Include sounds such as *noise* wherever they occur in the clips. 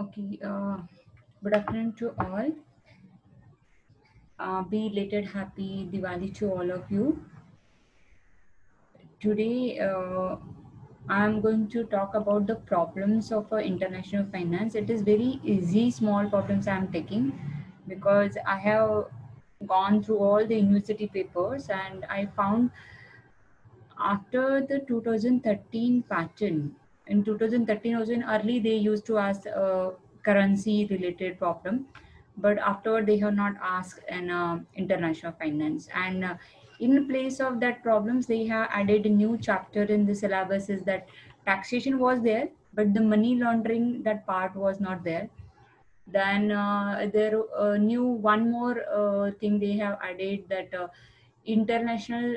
Okay, uh, good afternoon to all. Uh, be belated happy Diwali to all of you. Today, uh, I'm going to talk about the problems of uh, international finance. It is very easy, small problems I'm taking because I have gone through all the university papers and I found after the 2013 pattern, in 2013 also in early they used to ask a currency related problem but afterward they have not asked an uh, international finance. And uh, in place of that problems they have added a new chapter in the syllabus is that taxation was there but the money laundering that part was not there. Then uh, there uh, new one more uh, thing they have added that uh, international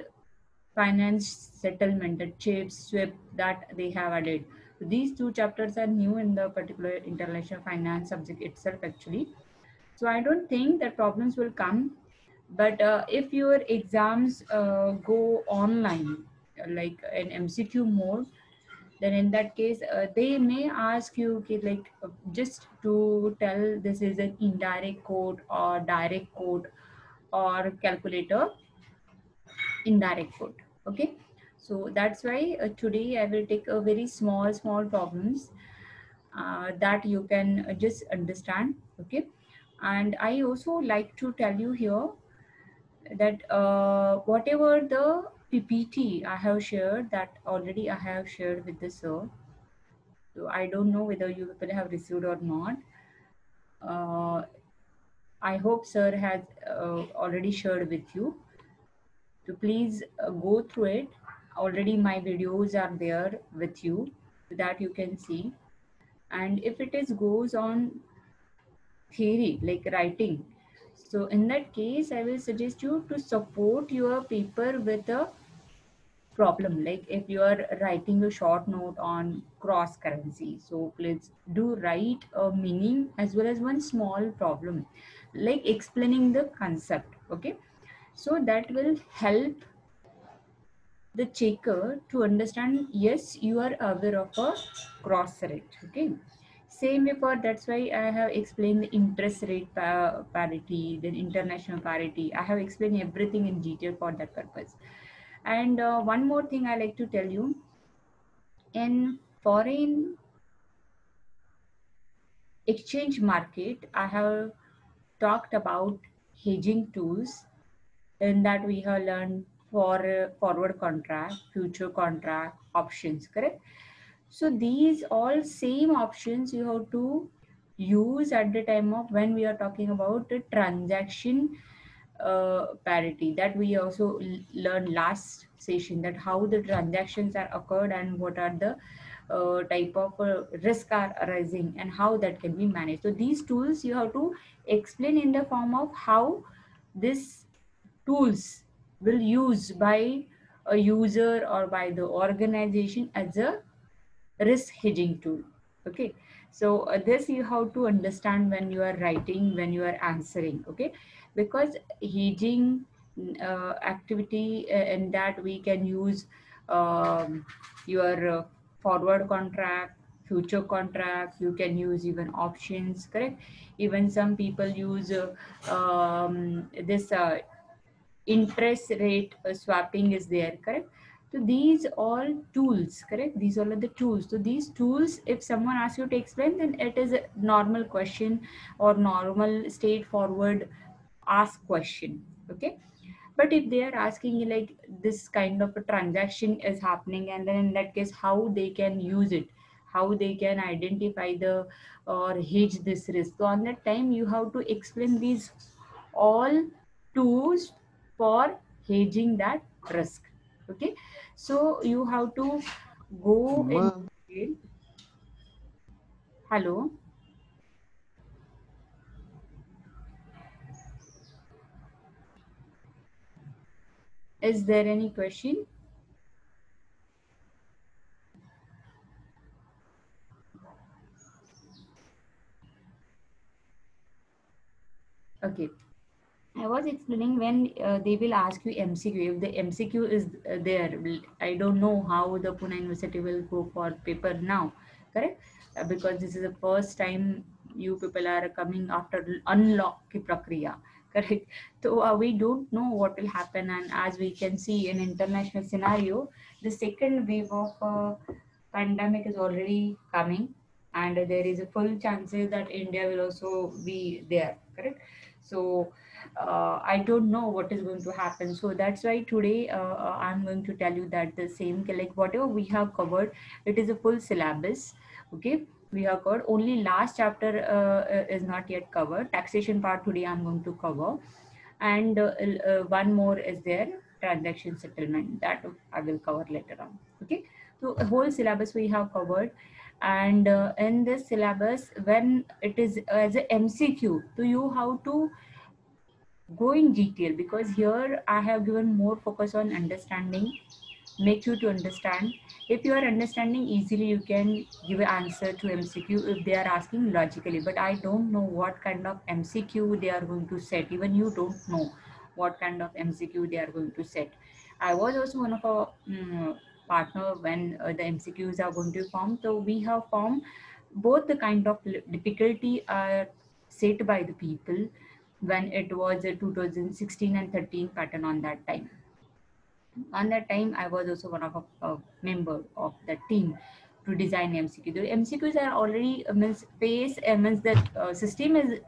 finance settlement the chips SWIFT that they have added these two chapters are new in the particular international finance subject itself actually. So i don't think that problems will come but uh, if your exams uh, go online like an mcq mode then in that case uh, they may ask you okay, like uh, just to tell this is an indirect quote or direct quote or calculator indirect quote okay so that's why uh, today i will take a very small small problems uh, that you can uh, just understand okay? And i also like to tell you here that uh, whatever the ppt i have shared that already i have shared with the sir. So i don't know whether you people have received or not. Uh, i hope sir has uh, already shared with you. So please uh, go through it already my videos are there with you that you can see. And if it is goes on theory like writing so in that case i will suggest you to support your paper with a problem. Like if you are writing a short note on cross currency so please do write a meaning as well as one small problem like explaining the concept okay? So that will help the checker to understand yes you are aware of a cross rate okay? Same way for that's why i have explained the interest rate pa- parity then international parity. I have explained everything in detail for that purpose. And uh, one more thing i like to tell you. In foreign exchange market i have talked about hedging tools in that we have learned for uh, forward contract future contract options correct? So these all same options you have to use at the time of when we are talking about transaction uh, parity. That we also learned last session that how the transactions are occurred and what are the uh, type of uh, risk are arising and how that can be managed. So these tools you have to explain in the form of how this tools will use by a user or by the organization as a risk hedging tool. Okay? So uh, this you have to understand when you are writing when you are answering. Okay? Because hedging uh, activity uh, in that we can use um, your uh, forward contract future contract you can use even options correct? Even some people use uh, um, this uh, interest rate uh, swapping is there correct? So these all tools correct? These all are the tools. So these tools if someone asks you to explain then it is a normal question or normal straightforward ask question okay? But if they are asking you like this kind of a transaction is happening and then in that case how they can use it how they can identify the or hedge this risk. So on that time you have to explain these all tools for hedging that risk okay? So you have to go in detail. hello? Is there any question? Okay I was explaining when uh, they will ask you MCQ. If the MCQ is uh, there, I don't know how the Pune University will go for paper now, correct? uh, because this is the first time you people are coming after unlock prakriya *laughs* correct so uh, we don't know what will happen and as we can see in international scenario the second wave of uh, pandemic is already coming and there is a full chances that india will also be there correct so uh, i don't know what is going to happen. So that's why today uh, uh i'm going to tell you that the same like whatever we have covered it is a full syllabus okay? We have covered. Only last chapter uh, uh, is not yet covered. Taxation part today i'm going to cover. And uh, one more is there transaction settlement. That i will cover later on okay? So whole syllabus we have covered and uh, in this syllabus when it is as a mcq to you how to go in detail because here i have given more focus on understanding make you to understand. If you are understanding easily you can give an answer to mcq if they are asking logically but i don't know what kind of mcq they are going to set. Even you don't know what kind of mcq they are going to set. I was also one of our um, partner when uh, the MCQs are going to form. So we have formed both the kind of difficulty are set by the people when it was a 2016 and 13 pattern on that time. On that time, I was also one of a, a member of the team to design MCQ. The MCQs are already uh, means face uh, means that uh, system is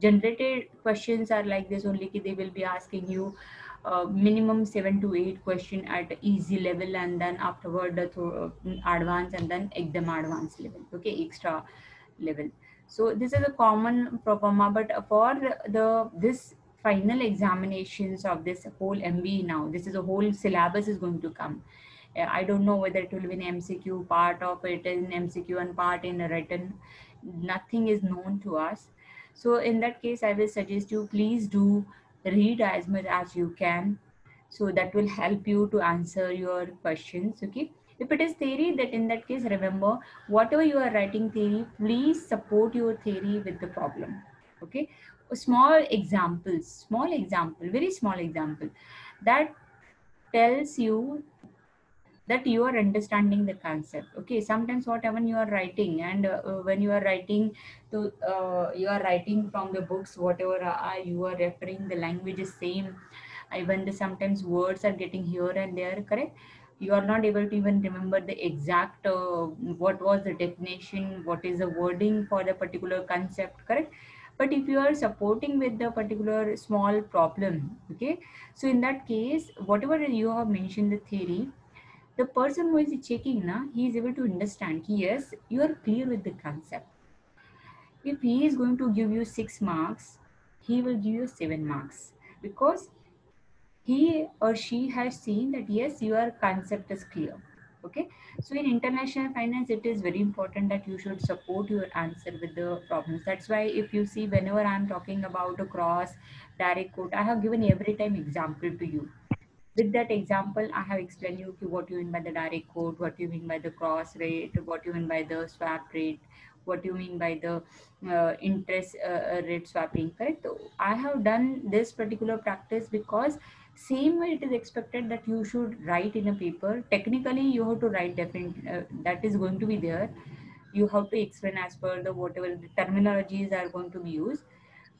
generated questions are like this only. They will be asking you uh, minimum seven to eight question at easy level and then afterward the uh, advanced and then exam advanced level okay extra level. So this is a common proforma but for the this final examinations of this whole mb now this is a whole syllabus is going to come. Uh, i don't know whether it will be an mcq part of it in mcq and part in written nothing is known to us. So in that case i will suggest you please do read as much as you can. So that will help you to answer your questions okay? If it is theory that in that case remember whatever you are writing theory please support your theory with the problem okay? Small examples small example very small example that tells you that you are understanding the concept. Okay sometimes whatever you are writing and uh, when you are writing to uh, you are writing from the books whatever uh, you are referring the language is same. Even the sometimes words are getting here and there correct? You are not able to even remember the exact uh, what was the definition what is the wording for the particular concept correct? But if you are supporting with the particular small problem okay? So in that case whatever you have mentioned the theory the person who is checking na he is able to understand yes you are clear with the concept. If he is going to give you six marks he will give you seven marks. Because he or she has seen that yes your concept is clear. Okay? So in international finance it is very important that you should support your answer with the problems. That's why if you see whenever i'm talking about a cross direct quote i have given every time example to you with that example, I have explained you what you mean by the direct quote, what you mean by the cross rate, what you mean by the swap rate, what you mean by the uh, interest uh, uh, rate swapping, correct? So I have done this particular practice because same way it is expected that you should write in a paper. Technically, you have to write different, uh, that is going to be there. You have to explain as per the whatever the terminologies are going to be used.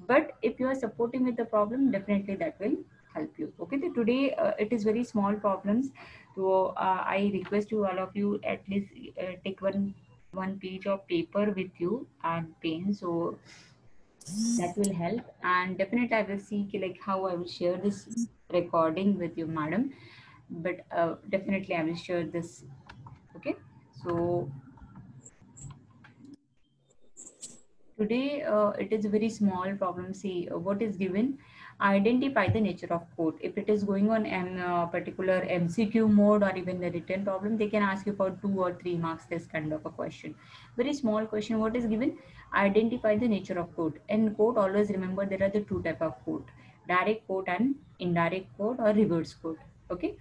But if you are supporting with the problem, definitely that will help you. Okay so today uh, it is very small problems. So uh, i request you all of you at least uh, take one one page of paper with you and pen. So that will help. And definitely i will see like how i will share this recording with you madam. But uh, definitely i will share this. Okay so today uh, it is a very small problem. See uh, what is given identify the nature of quote. If it is going on a uh, particular MCQ mode or even the written problem, they can ask you for two or three marks, this kind of a question. Very small question. What is given? Identify the nature of quote. In quote, always remember there are the two type of quote. Direct quote and indirect quote or reverse quote. Okay.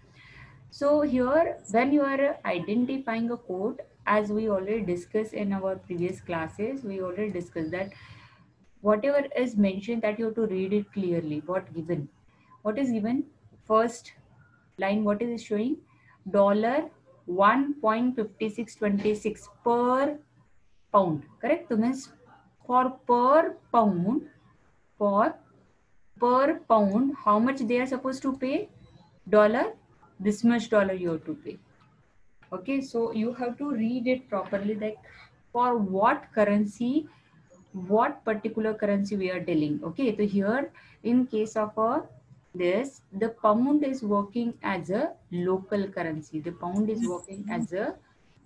So here, when you are identifying a quote, as we already discussed in our previous classes, we already discussed that whatever is mentioned that you have to read it clearly what given. What is given? First line what is it showing? Dollar 1.5626 per pound correct? So means for per pound for per pound how much they are supposed to pay? Dollar this much dollar you have to pay. Okay so you have to read it properly like for what currency what particular currency we are dealing okay? So here in case of a this the pound is working as a local currency. The pound is working as a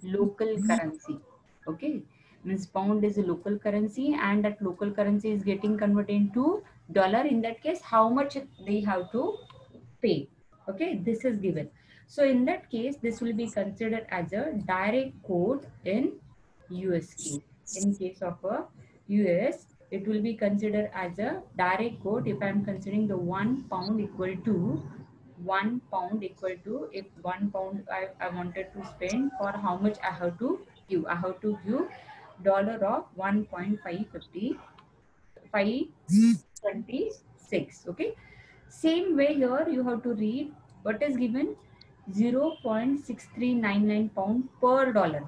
local currency okay? Means pound is a local currency and that local currency is getting converted into dollar. In that case how much they have to pay okay? This is given. So in that case this will be considered as a direct quote in usq in case of a us it will be considered as a direct quote if i'm considering the one pound equal to one pound equal to if one pound I, I wanted to spend for how much I have to give. I have to give dollar of 1.550 526 okay? Same way here you have to read what is given 0.6399 pound per dollar.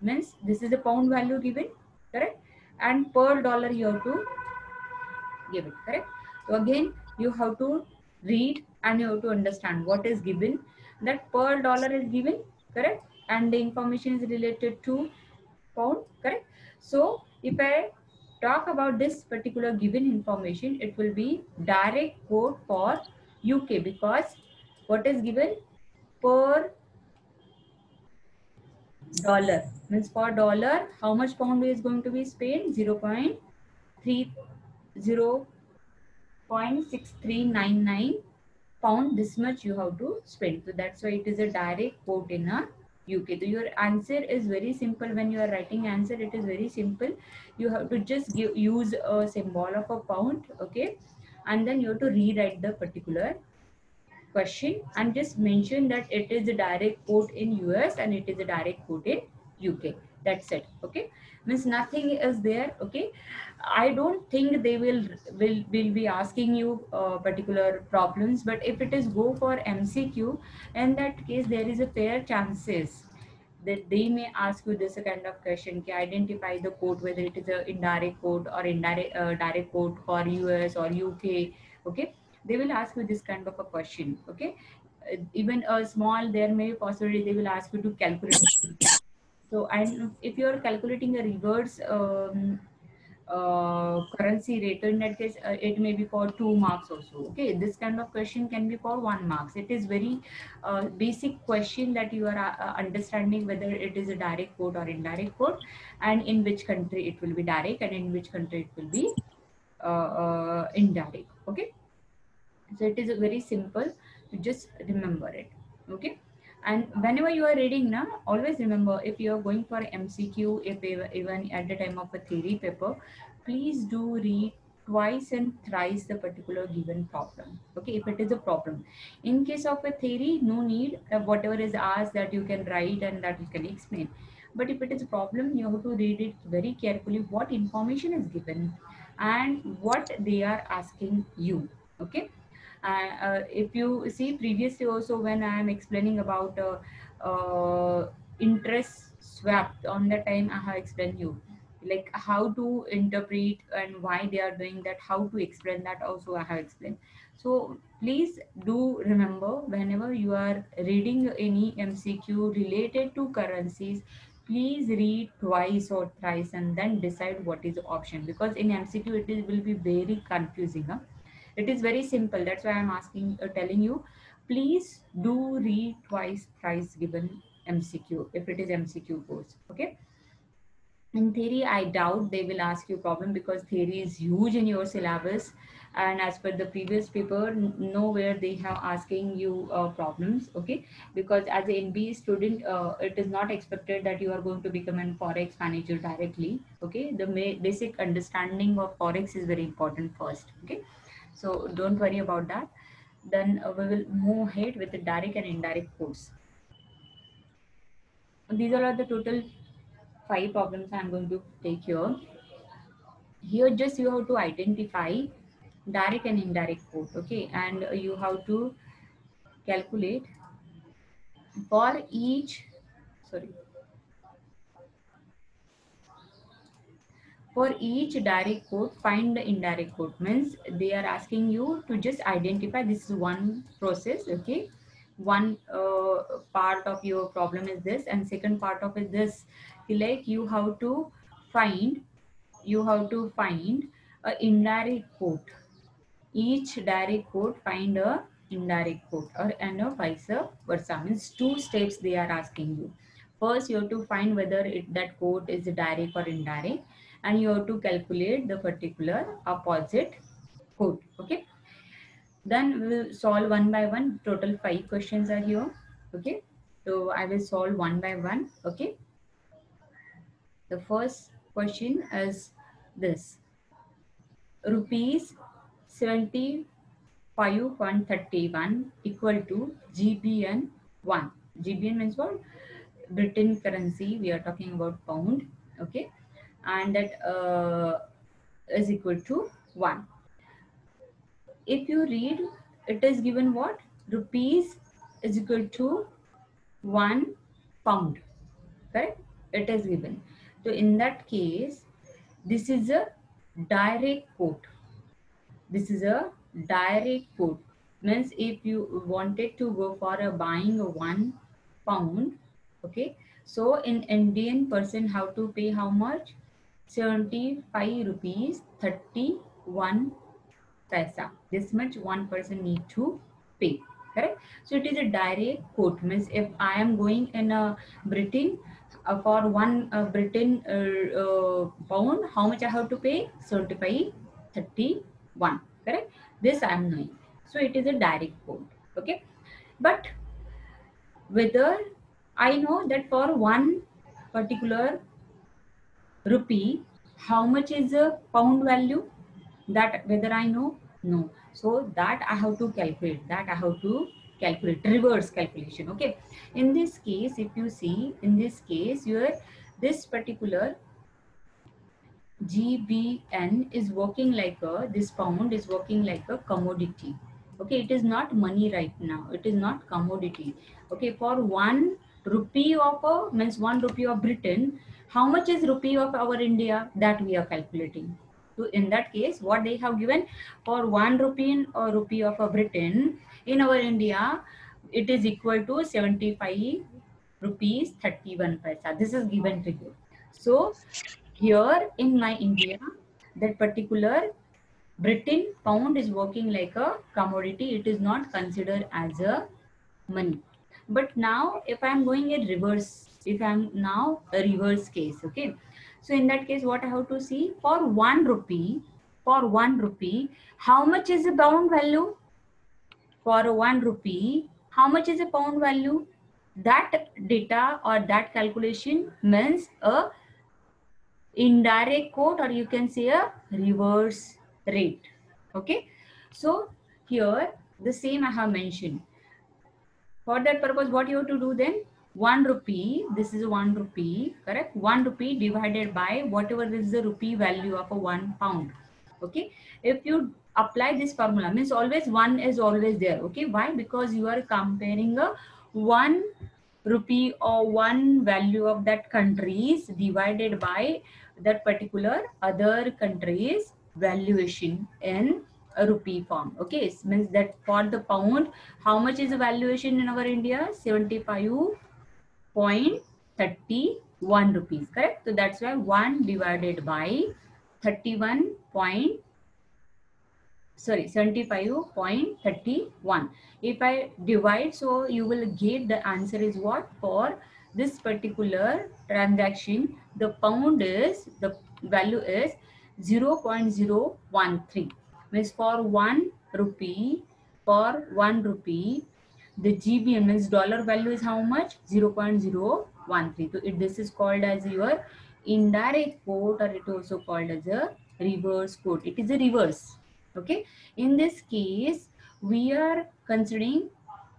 Means this is the pound value given correct and per dollar you have to give it correct? So again you have to read and you have to understand what is given. That per dollar is given correct? And the information is related to pound correct? So if i talk about this particular given information it will be direct quote for uk because what is given? Per dollar means per dollar how much pound is going to be spent? 0 0.3 0 0.6399 pound. This much you have to spend. So that's why it is a direct quote in a uk so your answer is very simple. When you are writing answer it is very simple. You have to just give, use a symbol of a pound okay? And then you have to rewrite the particular question and just mention that it is a direct quote in us and it is a direct quote in uk that's it okay? Means nothing is there okay? I don't think they will will will be asking you uh, particular problems but if it is go for mcq in that case there is a fair chances that they may ask you this kind of question to identify the quote whether it is a indirect quote or indirect uh, direct quote for us or uk okay? They will ask you this kind of a question okay? Even a small there may be possibility they will ask you to calculate so and if you are calculating a reverse um, uh, currency rate in that case uh, it may be for two marks also okay this kind of question can be for one marks. It is very uh, basic question that you are uh, understanding whether it is a direct quote or indirect quote and in which country it will be direct and in which country it will be uh, uh, indirect. Okay? So it is very simple. You just remember it. Okay and whenever you are reading now always remember if you are going for mcq if even at the time of a theory paper please do read twice and thrice the particular given problem. Okay if it is a problem. In case of a theory no need uh, whatever is asked that you can write and that you can explain. But if it is a problem you have to read it very carefully what information is given and what they are asking you. Okay uh, if you see previously also when I am explaining about uh, uh, interest swap on the time I have explained you like how to interpret and why they are doing that how to explain that also i have explained so please do remember whenever you are reading any mcq related to currencies please read twice or thrice and then decide what is the option because in mcq it is, will be very confusing huh? It is very simple. That's why i'm asking uh, telling you please do read twice thrice given mcq if it is mcq course okay? In theory i doubt they will ask you problem because theory is huge in your syllabus. And as per the previous paper nowhere they have asking you uh, problems okay? Because as an MBA student uh, it is not expected that you are going to become an forex manager directly okay? The basic understanding of forex is very important first okay so don't worry about that. Then uh, we will move ahead with the direct and indirect quotes. These are the total five problems I'm going to take here. Here just you have to identify direct and indirect quote, okay? And you have to calculate for each, sorry, for each direct quote find the indirect quote. Means they are asking you to just identify this is one process okay? One uh, part of your problem is this and second part of it this. Like you have to find you have to find a indirect quote. Each direct quote find a indirect quote or and a vice versa. Means two steps they are asking you. First you have to find whether it, that quote is a direct or indirect and you have to calculate the particular opposite quote okay? Then we will solve one by one. Total five questions are here okay? So i will solve one by one okay? The first question is this. Rupees 75.31 equal to gbn 1 gbn means what? Britain currency we are talking about pound okay and that uh, is equal to 1 if you read it is given what? Rupees is equal to 1 pound. Correct? It is given. So in that case this is a direct quote. This is a direct quote. Means if you wanted to go for a buying 1 pound okay? So in indian person how to pay how much 75 rupees 31 paisa. This much one person need to pay. Correct? So it is a direct quote. Means if I am going in a Britain uh, for one uh, Britain uh, uh pound, how much I have to pay? 75, 31. Correct? This I am knowing. So it is a direct quote. Okay. But whether I know that for one particular rupee, how much is a pound value? that whether I know? No. So that I have to calculate, that I have to calculate, reverse calculation. Okay. In this case, if you see, in this case, your this particular GBN is working like a, this pound is working like a commodity. Okay, it is not money right now. It is not commodity. Okay, for one rupee of a, means one rupee of Britain, how much is rupee of our India? That we are calculating. So in that case, what they have given for one rupee or uh, rupee of a Britain in our India, it is equal to 75 rupees 31 paisa. This is given to you. So here in my India, that particular Britain pound is working like a commodity. It is not considered as a money. But now if I'm going in reverse, if I'm now a reverse case, okay so in that case, what I have to see for one rupee, for one rupee, how much is the pound value? For one rupee, how much is a pound value? That data or that calculation means a indirect quote or you can say a reverse rate. Okay. So here the same I have mentioned. For that purpose, what you have to do then? 1 rupee, this is 1 rupee, correct? 1 rupee divided by whatever is the rupee value of a 1 pound. Okay. If you apply this formula, means always 1 is always there. Okay. Why? Because you are comparing a 1 rupee or 1 value of that countries divided by that particular other country's valuation in a rupee form. Okay. It means that for the pound, how much is the valuation in our India? 75 0.31 rupees, correct? So that's why 1 divided by 31 point, sorry, 75.31. If I divide, so you will get the answer is what? For this particular transaction, the pound is, the value is 0 0.013. Means for 1 rupee, for 1 rupee, the GBN means dollar value is how much? 0 0.013. So it, this is called as your indirect quote or it also called as a reverse quote. It is a reverse. Okay. In this case, we are considering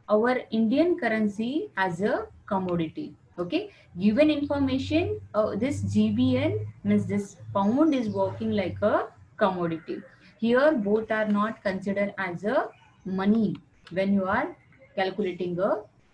our Indian currency as a commodity. Okay. Given information, uh, this GBN means this pound is working like a commodity. Here, both are not considered as a money when you are calculating a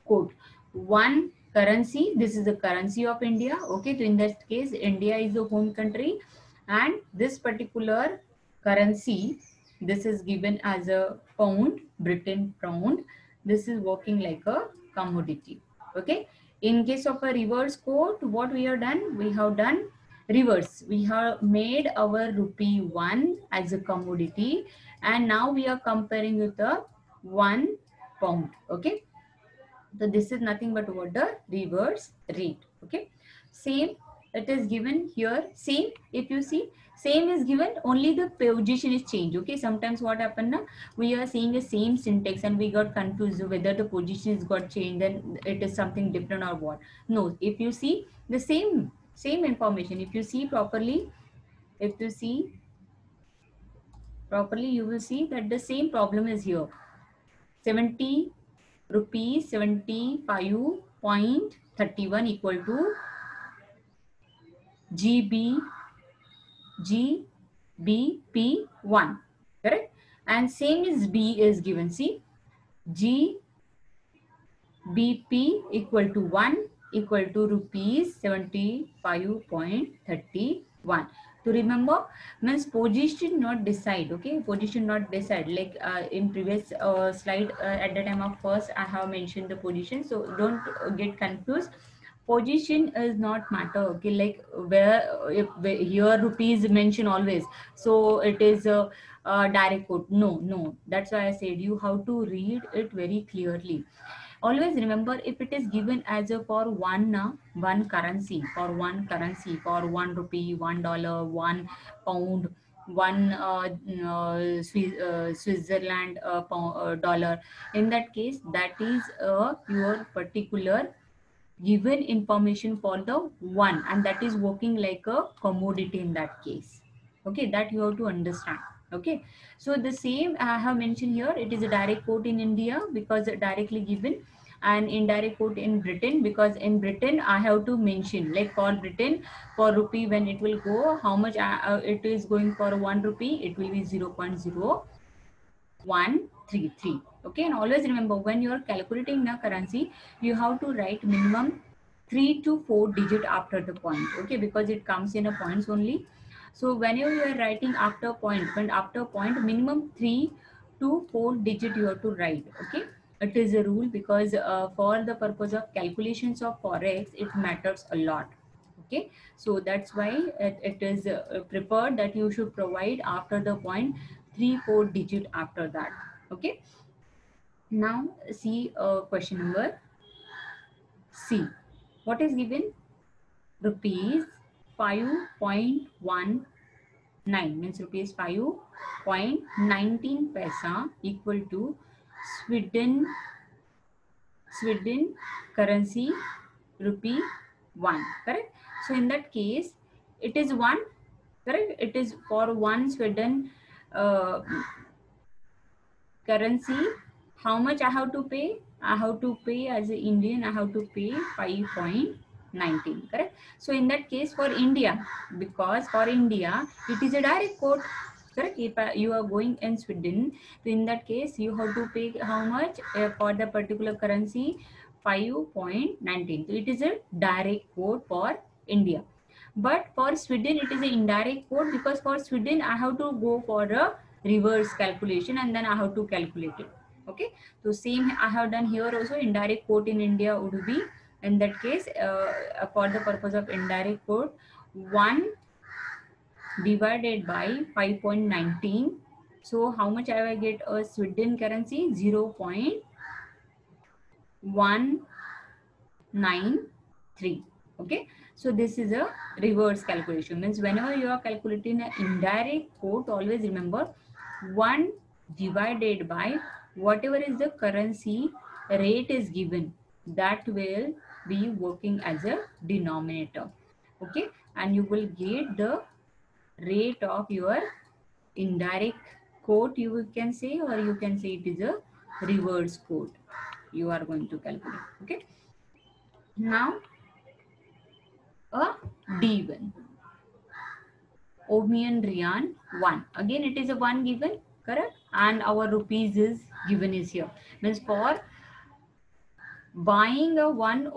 quote. One currency, this is the currency of India. Okay, so in that case, India is the home country. And this particular currency this is given as a pound britain pound. This is working like a commodity okay? In case of a reverse quote what we have done? We have done reverse. We have made our rupee 1 as a commodity. And now we are comparing with the 1 pound okay? So this is nothing but what the reverse read okay? Same it is given here same if you see same is given only the position is changed okay? Sometimes what happened now we are seeing the same syntax and we got confused whether the position is got changed then it is something different or what. No if you see the same same information if you see properly if you see properly you will see that the same problem is here 70 rupees 75.31 equal to GB GBP1 correct? And same is B is given see? GBP equal to 1 equal to rupees 75.31 to remember means position not decide okay? Position not decide. Like uh, in previous uh, slide uh, at the time of first i have mentioned the position so don't get confused. Position is not matter okay? Like where if here rupees mention always so it is a, a direct quote. No no. That's why i said you how to read it very clearly always remember if it is given as a for one uh, one currency for one currency for one rupee one dollar one pound one uh, uh, uh, Switzerland uh, pound, uh, dollar. In that case that is uh, your particular given information for the one and that is working like a commodity in that case. Okay that you have to understand okay. So the same i have mentioned here it is a direct quote in india because directly given and indirect quote in britain because in britain i have to mention like for britain for rupee when it will go how much uh, it is going for one rupee it will be 0 0.0133 okay. And always remember when you are calculating the currency you have to write minimum three to four digit after the point. Okay. Because it comes in a points only so whenever you are writing after point when after point minimum three to four digit you have to write okay it is a rule because uh, for the purpose of calculations of forex it matters a lot okay so that's why it, it is uh, preferred that you should provide after the point three four digit after that okay now see uh, question number C. What is given? Rupees 5.19 means rupees 5.19 paisa equal to Sweden Sweden currency rupee 1 correct? So in that case it is 1 correct? It is for one Sweden uh, currency. How much I have to pay? I have to pay as an Indian, I have to pay 5.19, correct? So in that case for India, because for India, it is a direct quote, correct? If uh, you are going in Sweden, so in that case, you have to pay how much uh, for the particular currency? 5.19. So it is a direct quote for India. But for Sweden, it is an indirect quote because for Sweden, I have to go for a reverse calculation and then I have to calculate it okay so same i have done here also indirect quote in india would be in that case uh, for the purpose of indirect quote 1 divided by 5.19 so how much i will get? A sweden currency 0 0.193 okay? So this is a reverse calculation. Means whenever you are calculating an indirect quote always remember 1 divided by whatever is the currency rate is given that will be working as a denominator okay? And you will get the rate of your indirect quote you can say or you can say it is a reverse quote you are going to calculate okay? Now a d1 Omani Riyal 1 again it is a 1 given correct? And our rupees is given is here. Means for buying a one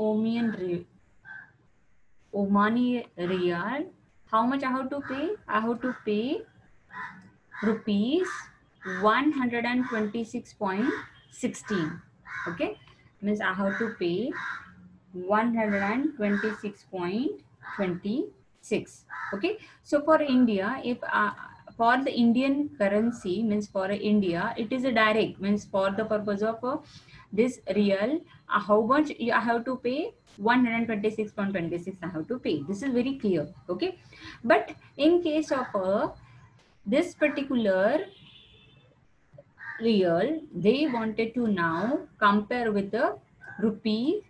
Omani Riyal how much i have to pay? I have to pay rupees 126.16 okay? Means i have to pay 126.26 okay? So for india if uh, for the indian currency means for india it is a direct means for the purpose of uh, this Riyal uh, how much i have to pay? 126.26 i have to pay. This is very clear okay? But in case of uh, this particular Riyal they wanted to now compare with the rupee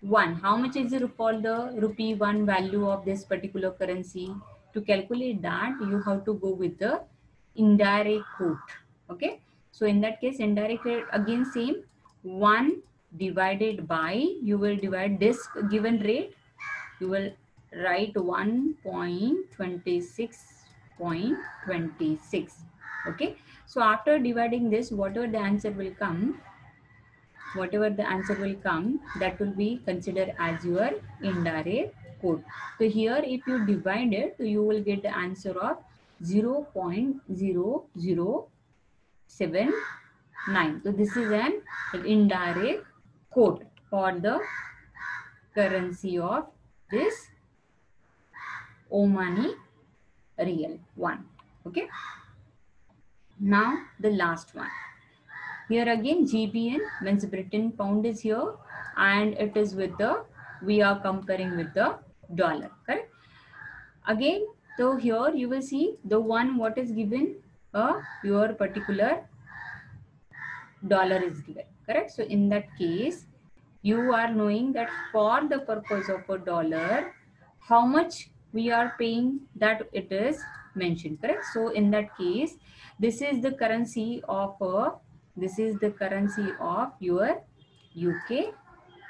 1 how much is for the rupee 1 value of this particular currency? To calculate that you have to go with the indirect quote okay so in that case indirect rate again same. 1 divided by you will divide this given rate. You will write 1.26.26 okay? So after dividing this whatever the answer will come whatever the answer will come that will be considered as your indirect quote so here if you divide it you will get the answer of 0 0.0079 so this is an indirect quote for the currency of this Omani Riyal one. Okay? Now the last one. Here again GBN means Britain pound is here and it is with the we are comparing with the dollar correct? Again so here you will see the one what is given uh, your particular dollar is given correct? So in that case you are knowing that for the purpose of a dollar how much we are paying that it is mentioned correct? So in that case this is the currency of a this is the currency of your uk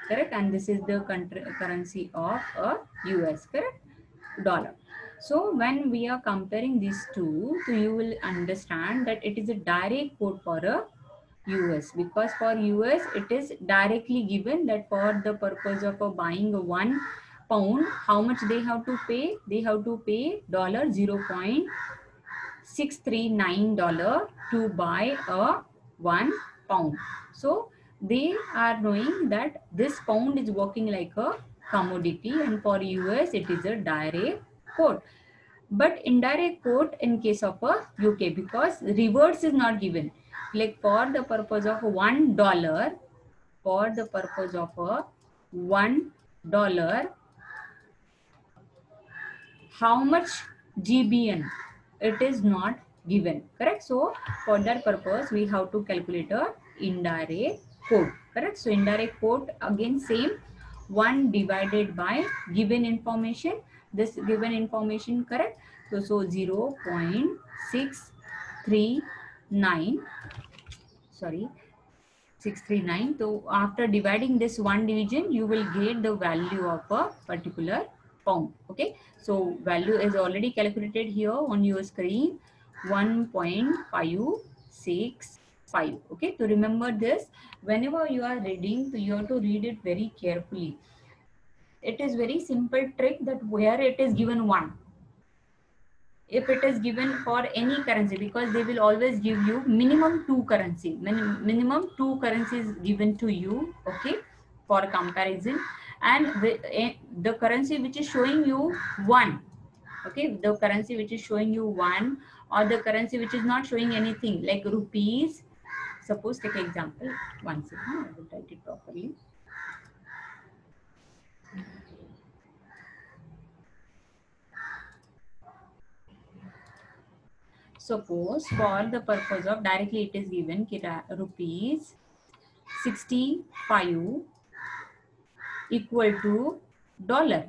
correct? And this is the country currency of a us correct? Dollar so when we are comparing these two so you will understand that it is a direct quote for a us because for us it is directly given that for the purpose of a buying one pound how much they have to pay? They have to pay dollar 0.639 dollar to buy a one pound. So they are knowing that this pound is working like a commodity and for us it is a direct but indirect quote in case of a uk because reverse is not given. Like for the purpose of one dollar for the purpose of a one dollar how much gbn it is not given correct? So for that purpose we have to calculate a indirect quote correct? So indirect quote again same. 1 divided by given information this given information correct? So so 0 0.639 sorry 639 so after dividing this one division you will get the value of a particular pound okay? So value is already calculated here on your screen 1.565 okay? To remember this whenever you are reading so you have to read it very carefully it is very simple trick that where it is given one. If it is given for any currency because they will always give you minimum two currency. Min minimum two currencies given to you okay for comparison. And the, eh, the currency which is showing you one okay the currency which is showing you one or the currency which is not showing anything like rupees. Suppose take example one second i will write it properly suppose for the purpose of directly it is given rupees 65 equal to dollar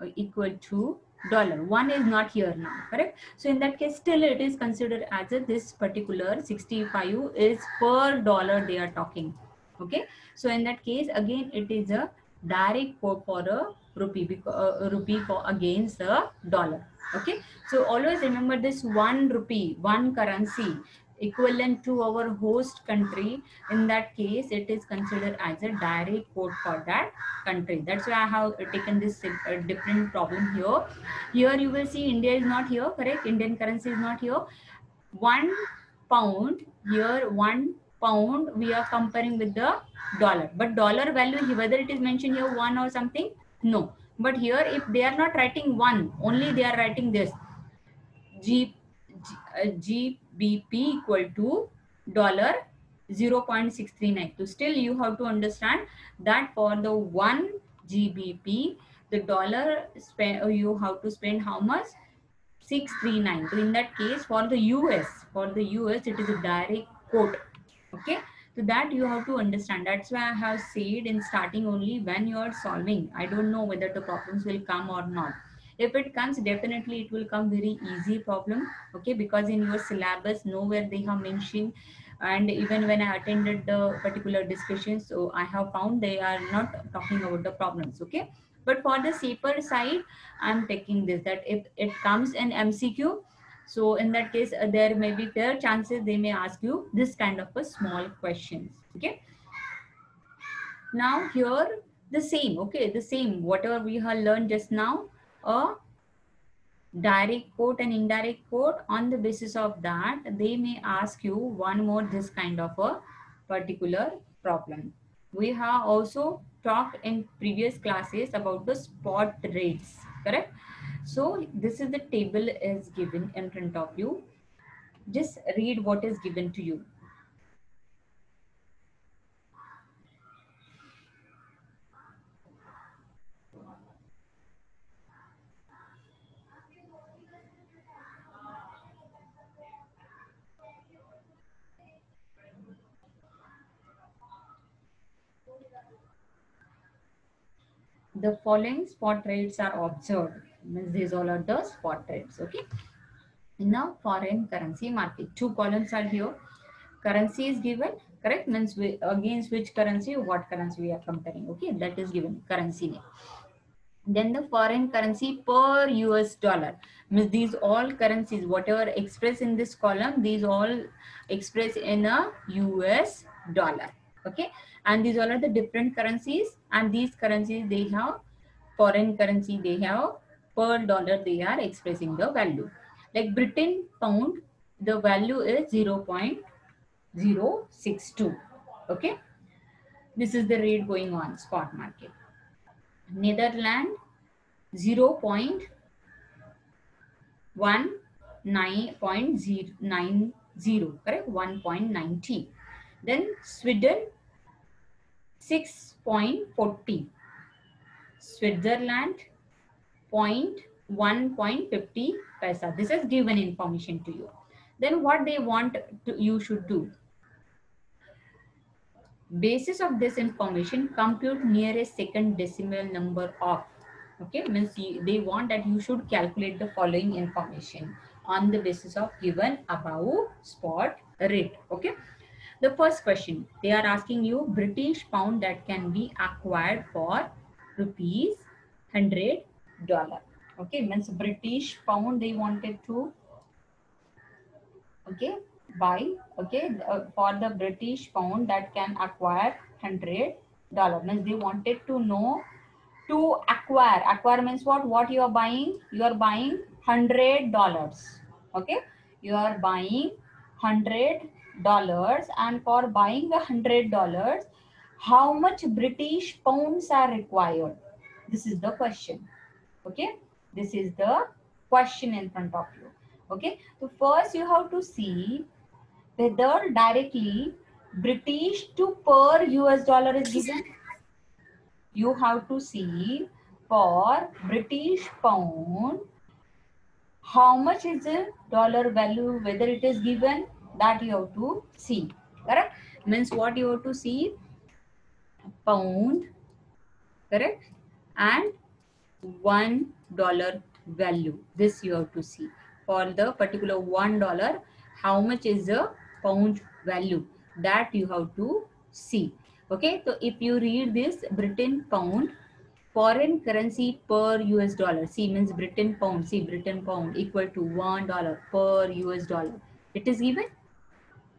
or equal to dollar. One is not here now correct? So in that case still it is considered as a this particular 65 is per dollar they are talking okay? So in that case again it is a direct quote for a rupee because uh, rupee for against the dollar okay? So always remember this one rupee one currency equivalent to our host country. In that case it is considered as a direct quote for that country. That's why i have taken this uh, different problem here. Here you will see india is not here correct? Indian currency is not here. One pound here one pound we are comparing with the dollar. But dollar value whether it is mentioned here one or something no. But here if they are not writing one only they are writing this. G, g uh, gbp equal to dollar 0.639 so still you have to understand that for the one gbp the dollar spend you have to spend how much? 639 so in that case for the us for the us it is a direct quote okay? So that you have to understand. That's why i have said in starting only when you are solving. I don't know whether the problems will come or not. If it comes definitely it will come very easy problem okay? Because in your syllabus nowhere they have mentioned. And even when i attended the particular discussion so i have found they are not talking about the problems okay? But for the safer side i'm taking this that if it comes in mcq so in that case, uh, there may be fair chances they may ask you this kind of a small questions. Okay. Now here the same. Okay, the same. Whatever we have learned just now, a direct quote and indirect quote. On the basis of that, they may ask you one more this kind of a particular problem. We have also talked in previous classes about the spot rates. Correct so this is the table is given in front of you. Just read what is given to you. The following spot rates are observed means these all are the spot rates okay? Now foreign currency market two columns are here. Currency is given correct? Means we, against which currency what currency we are comparing okay? That is given currency name. Then the foreign currency per us dollar. Means these all currencies whatever expressed in this column these all expressed in a us dollar okay? And these all are the different currencies and these currencies they have foreign currency they have per dollar they are expressing the value. Like Britain pound, the value is 0.062. Okay. This is the rate going on spot market. Netherlands 0.19.90 correct 1.90 then sweden 6.40 switzerland 0.1.50 paisa. This is given information to you. Then what they want to, you should do. Basis of this information, compute nearest second decimal number of. Okay, means they want that you should calculate the following information on the basis of given above spot rate. Okay. The first question, they are asking you British pound that can be acquired for rupees 100 dollar. Okay means british pound they wanted to okay buy okay uh, for the british pound that can acquire 100 dollar. Means they wanted to know to acquire. Acquire means what? What you are buying? You are buying 100 dollars. Okay you are buying 100 dollars and for buying the 100 dollars how much british pounds are required? This is the question okay? This is the question in front of you. Okay? So first you have to see whether directly british to per us dollar is given. You have to see for british pound how much is the dollar value whether it is given that you have to see. Correct? Means what you have to see? Pound. Correct? And one dollar value this you have to see. For the particular one dollar how much is the pound value? That you have to see. Okay so if you read this britain pound foreign currency per us dollar see means britain pound see britain pound equal to one dollar per us dollar. It is given?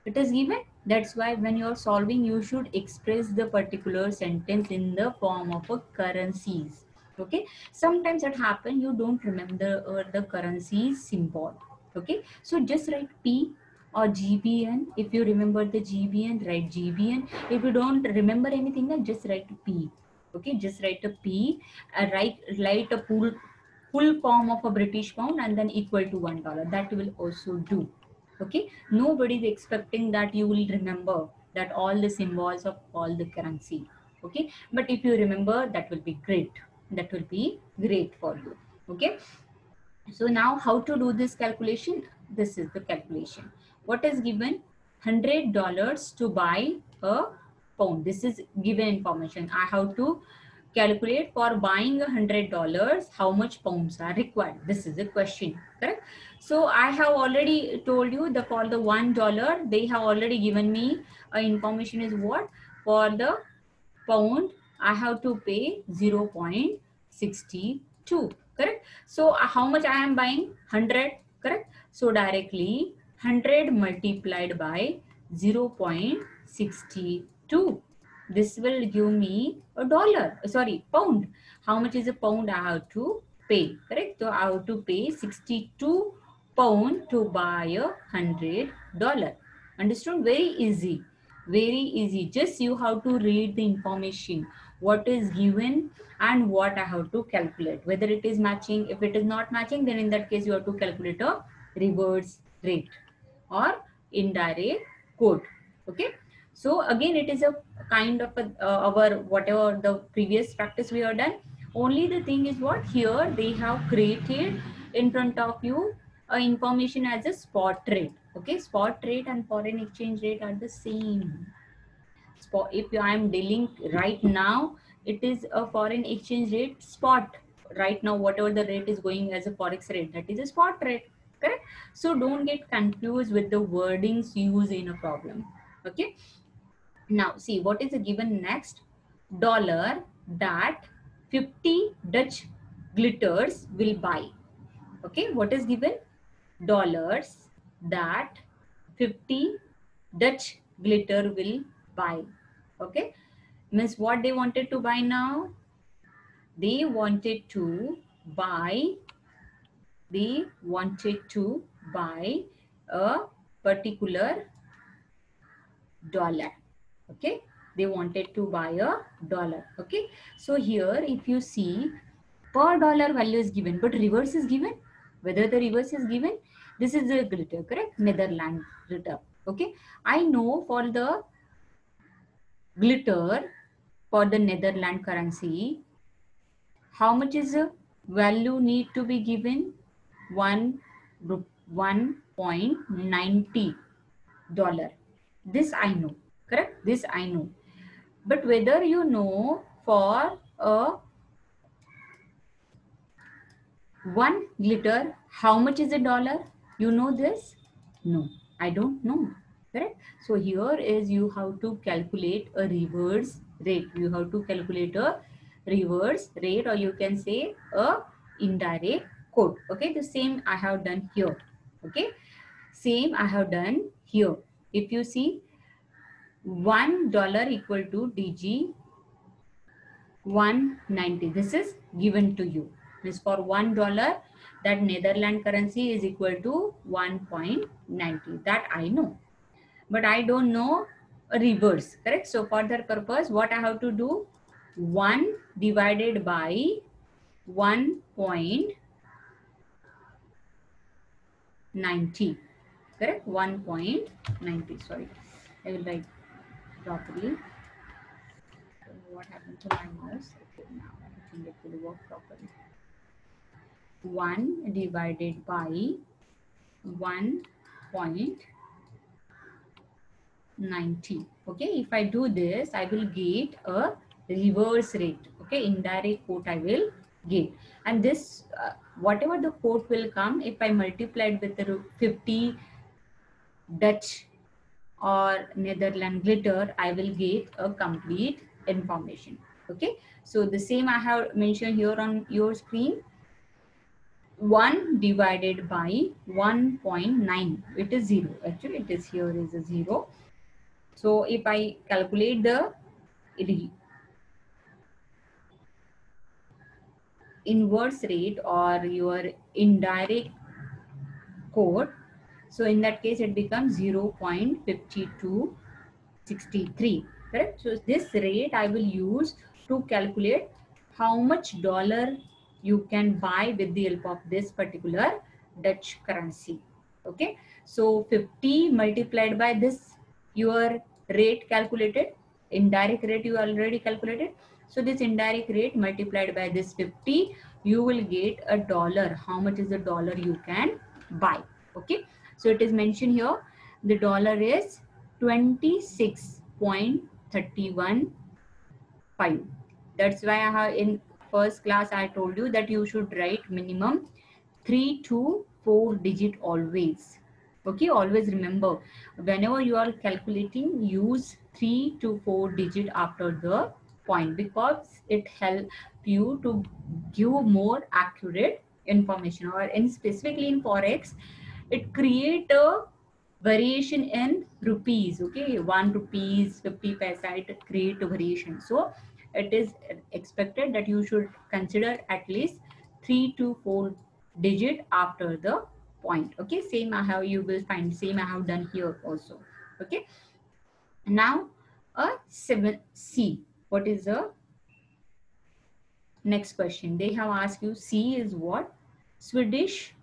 It is given? That's why when you're solving you should express the particular sentence in the form of a currencies okay? Sometimes it happen you don't remember uh, the currency symbol. Okay? So just write p or gbn if you remember the gbn write gbn if you don't remember anything then just write p. Okay? Just write a p uh, write write a full full form of a british pound and then equal to one dollar. That will also do. Okay? Nobody is expecting that you will remember that all the symbols of all the currency. Okay? But if you remember that will be great that will be great for you. Okay? So now how to do this calculation? This is the calculation. What is given? Hundred dollars to buy a pound. This is given information. I have to calculate for buying a hundred dollars how much pounds are required. This is the question correct? So i have already told you the for the one dollar they have already given me uh, information is what? For the pound i have to pay 0.62 correct? So uh, how much i am buying? 100 correct? So directly 100 multiplied by 0.62 this will give me a dollar sorry pound. How much is a pound i have to pay correct? So i have to pay 62 pound to buy a hundred dollar. Understood? Very easy. Very easy. Just you have to read the information what is given and what i have to calculate. Whether it is matching if it is not matching then in that case you have to calculate a reverse rate or indirect quote. Okay? So again it is a kind of a, uh, our whatever the previous practice we have done. Only the thing is what? Here they have created in front of you uh, information as a spot rate. Okay? Spot rate and foreign exchange rate are the same spot if i am dealing right now it is a foreign exchange rate spot right now whatever the rate is going as a forex rate that is a spot rate correct so don't get confused with the wordings used in a problem okay now see what is given next? Dollar that 50 Dutch guilders will buy. Okay, what is given? Dollars that 50 Dutch guilder will buy. Okay, means what they wanted to buy now? They wanted to buy, they wanted to buy a particular dollar okay? They wanted to buy a dollar okay? So here if you see per dollar value is given but reverse is given? Whether the reverse is given? This is the guilder correct? Netherland guilder okay? I know for the guilder for the netherland currency. How much is the value need to be given? 1 1.90 dollar. This i know correct? This i know. But whether you know for a one guilder how much is a dollar? You know this? No i don't know correct so here is you have to calculate a reverse rate you have to calculate a reverse rate or you can say a indirect quote okay the same i have done here okay same i have done here if you see one dollar equal to DG 190. This is given to you. This for one dollar, that Netherland currency is equal to 1.90. That I know. But I don't know reverse, correct? So for that purpose, what I have to do? 1 divided by 1.90. Correct? 1.90. Sorry. I will write properly. What happened to my mouse? Okay, now I think it will work properly. 1 divided by 1.90. Okay, if I do this, I will get a reverse rate. Okay, indirect quote I will get. And this, uh, whatever the quote will come, if I multiplied with the 50 Dutch or Netherland guilder, I will get a complete information. Okay, so the same I have mentioned here on your screen. 1 divided by 1.9 it is 0 actually it is here is a 0 so if i calculate the inverse rate or your indirect quote so in that case it becomes 0 0.5263 correct so this rate i will use to calculate how much dollar you can buy with the help of this particular Dutch currency. Okay, so 50 multiplied by this your rate calculated, indirect rate you already calculated. So this indirect rate multiplied by this 50, you will get a dollar. How much is the dollar you can buy? Okay, so it is mentioned here. The dollar is 26.315. That's why I have in first class I told you that you should write minimum 3 to 4 digit always. Okay, always remember whenever you are calculating use 3 to 4 digit after the point because it help you to give more accurate information or in specifically in forex it create a variation in rupees okay? 1 rupees 50 paisa it create a variation. So it is expected that you should consider at least three to four digit after the point. Okay same i have you will find same i have done here also. Okay. Now a 7c what is the next question? They have asked you c is what? Swedish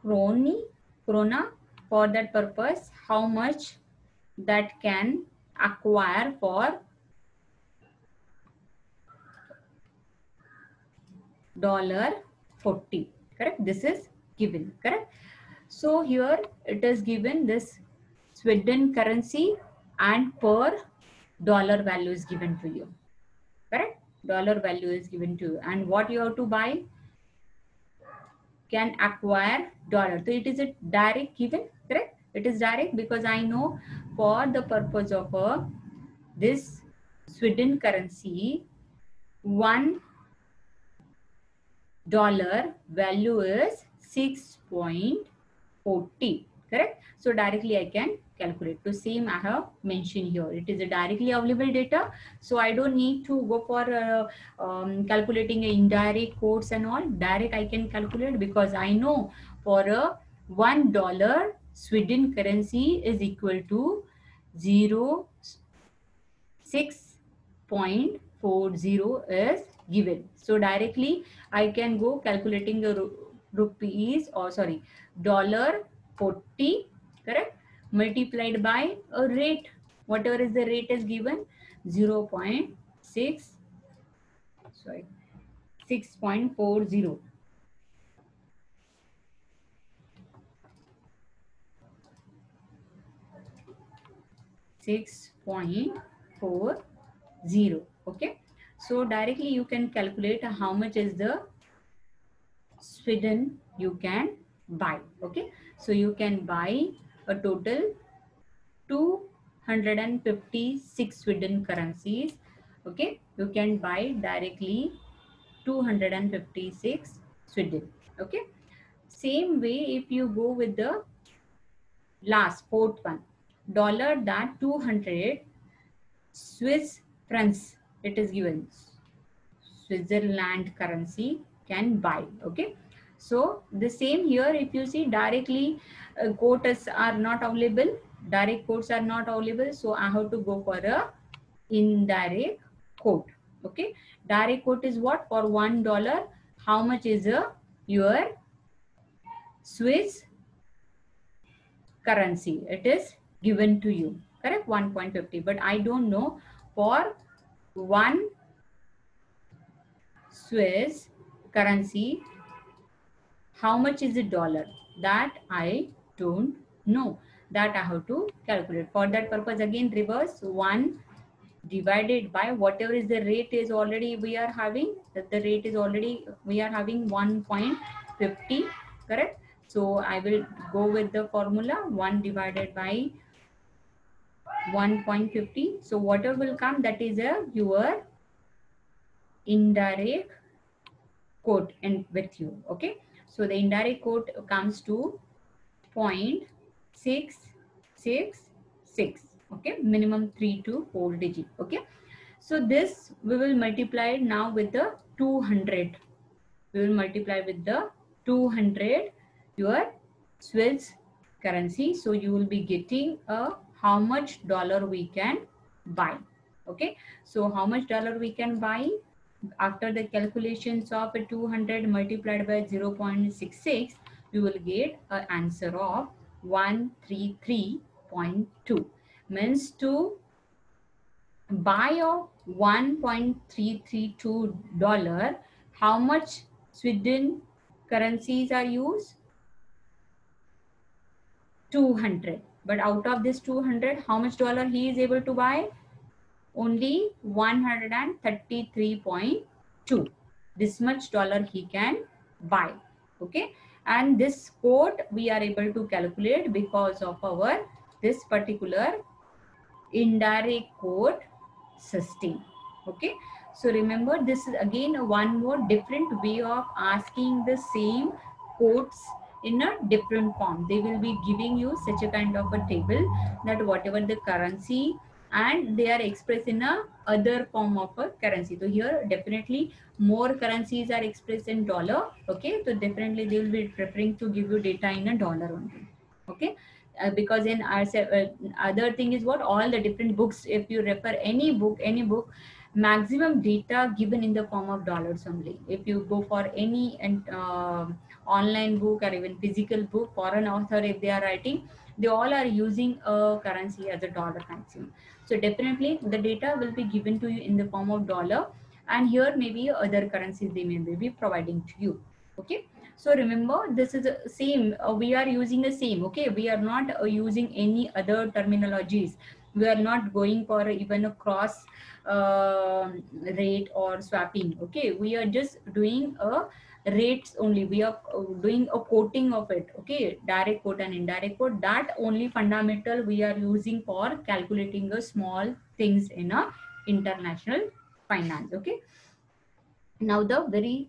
crony krona for that purpose how much that can acquire for dollar 40 correct? This is given correct? So here it is given this sweden currency and per dollar value is given to you correct? Dollar value is given to you. And what you have to buy? Can acquire dollar. So it is a direct given correct? It is direct because i know for the purpose of a uh, this sweden currency one dollar value is 6.40 correct? So directly i can calculate. To same i have mentioned here. It is a directly available data. So i don't need to go for uh, um, calculating a indirect quotes and all. Direct i can calculate because i know for a one dollar sweden currency is equal to zero six point four zero is given. So directly I can go calculating the rupees or sorry, dollar 40, correct? Multiplied by a rate, whatever is the rate is given, 0 0.6, sorry, 6.40. Six point four zero. Okay. So directly you can calculate how much is the Sweden you can buy. Okay. So you can buy a total 256 Sweden currencies. Okay. You can buy directly 256 Sweden. Okay. Same way if you go with the last fourth one dollar that 200 Swiss francs it is given Switzerland currency can buy okay? So the same here if you see directly uh, quotes are not available direct quotes are not available so I have to go for a indirect quote okay? Direct quote is what? For one dollar how much is a your Swiss currency? It is given to you correct? 1.50 but I don't know for one Swiss currency, how much is the dollar? That I don't know. That I have to calculate. For that purpose, again, reverse 1 divided by whatever is the rate is already we are having. That the rate is already, we are having 1.50, correct? So I will go with the formula 1 divided by 1.50 so whatever will come that is a your indirect quote and with you okay? So the indirect quote comes to 0.666 okay? Minimum 3 to 4 digit okay? So this we will multiply now with the 200 we will multiply with the 200 your Swiss currency. So you will be getting a how much dollar we can buy okay? So how much dollar we can buy after the calculations of 200 multiplied by 0.66 we will get an answer of 133.2 means to buy of 1.332 dollar how much sweden currencies are used? 200 but out of this 200 how much dollar he is able to buy only 133.2 this much dollar he can buy okay? And this quote we are able to calculate because of our this particular indirect quote system okay? So remember this is again one more different way of asking the same quotes in a different form. They will be giving you such a kind of a table that whatever the currency and they are expressed in a other form of a currency. So here definitely more currencies are expressed in dollar okay? So definitely they will be preferring to give you data in a dollar only okay? Uh, because in our uh, other thing is what? All the different books if you refer any book any book maximum data given in the form of dollars only. If you go for any uh, online book or even physical book foreign author if they are writing they all are using a currency as a dollar maximum so definitely the data will be given to you in the form of dollar and here maybe other currencies they may be providing to you. Okay. So remember this is the same. Uh, we are using the same. Okay. We are not uh, using any other terminologies. We are not going for even a cross uh, rate or swapping. Okay. We are just doing a rates only. We are uh, doing a quoting of it okay? Direct quote and indirect quote. That only fundamental we are using for calculating the small things in a international finance okay? Now the very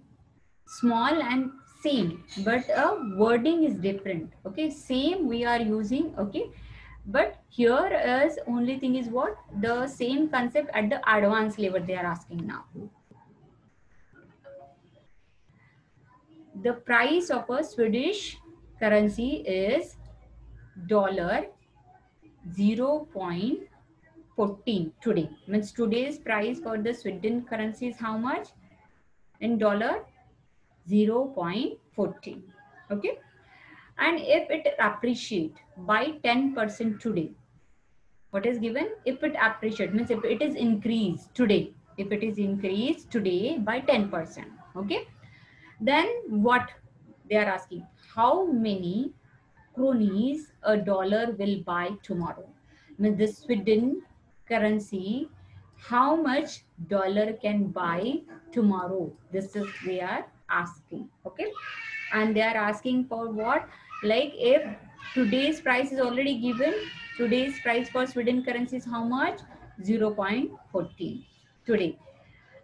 small and same but a wording is different okay? Same we are using okay? But here is only thing is what? The same concept at the advanced level they are asking now the price of a Swedish currency is dollar 0.14 today. Means today's price for the Sweden currency is how much? In dollar 0.14. Okay. And if it appreciate by 10% today, what is given? If it appreciate means if it is increased today, if it is increased today by 10%. Okay then what they are asking, how many cronies a dollar will buy tomorrow? Mean, the Sweden currency, how much dollar can buy tomorrow? This is they are asking, okay? And they are asking for what? Like if today's price is already given, today's price for Sweden currency is how much? 0.14 today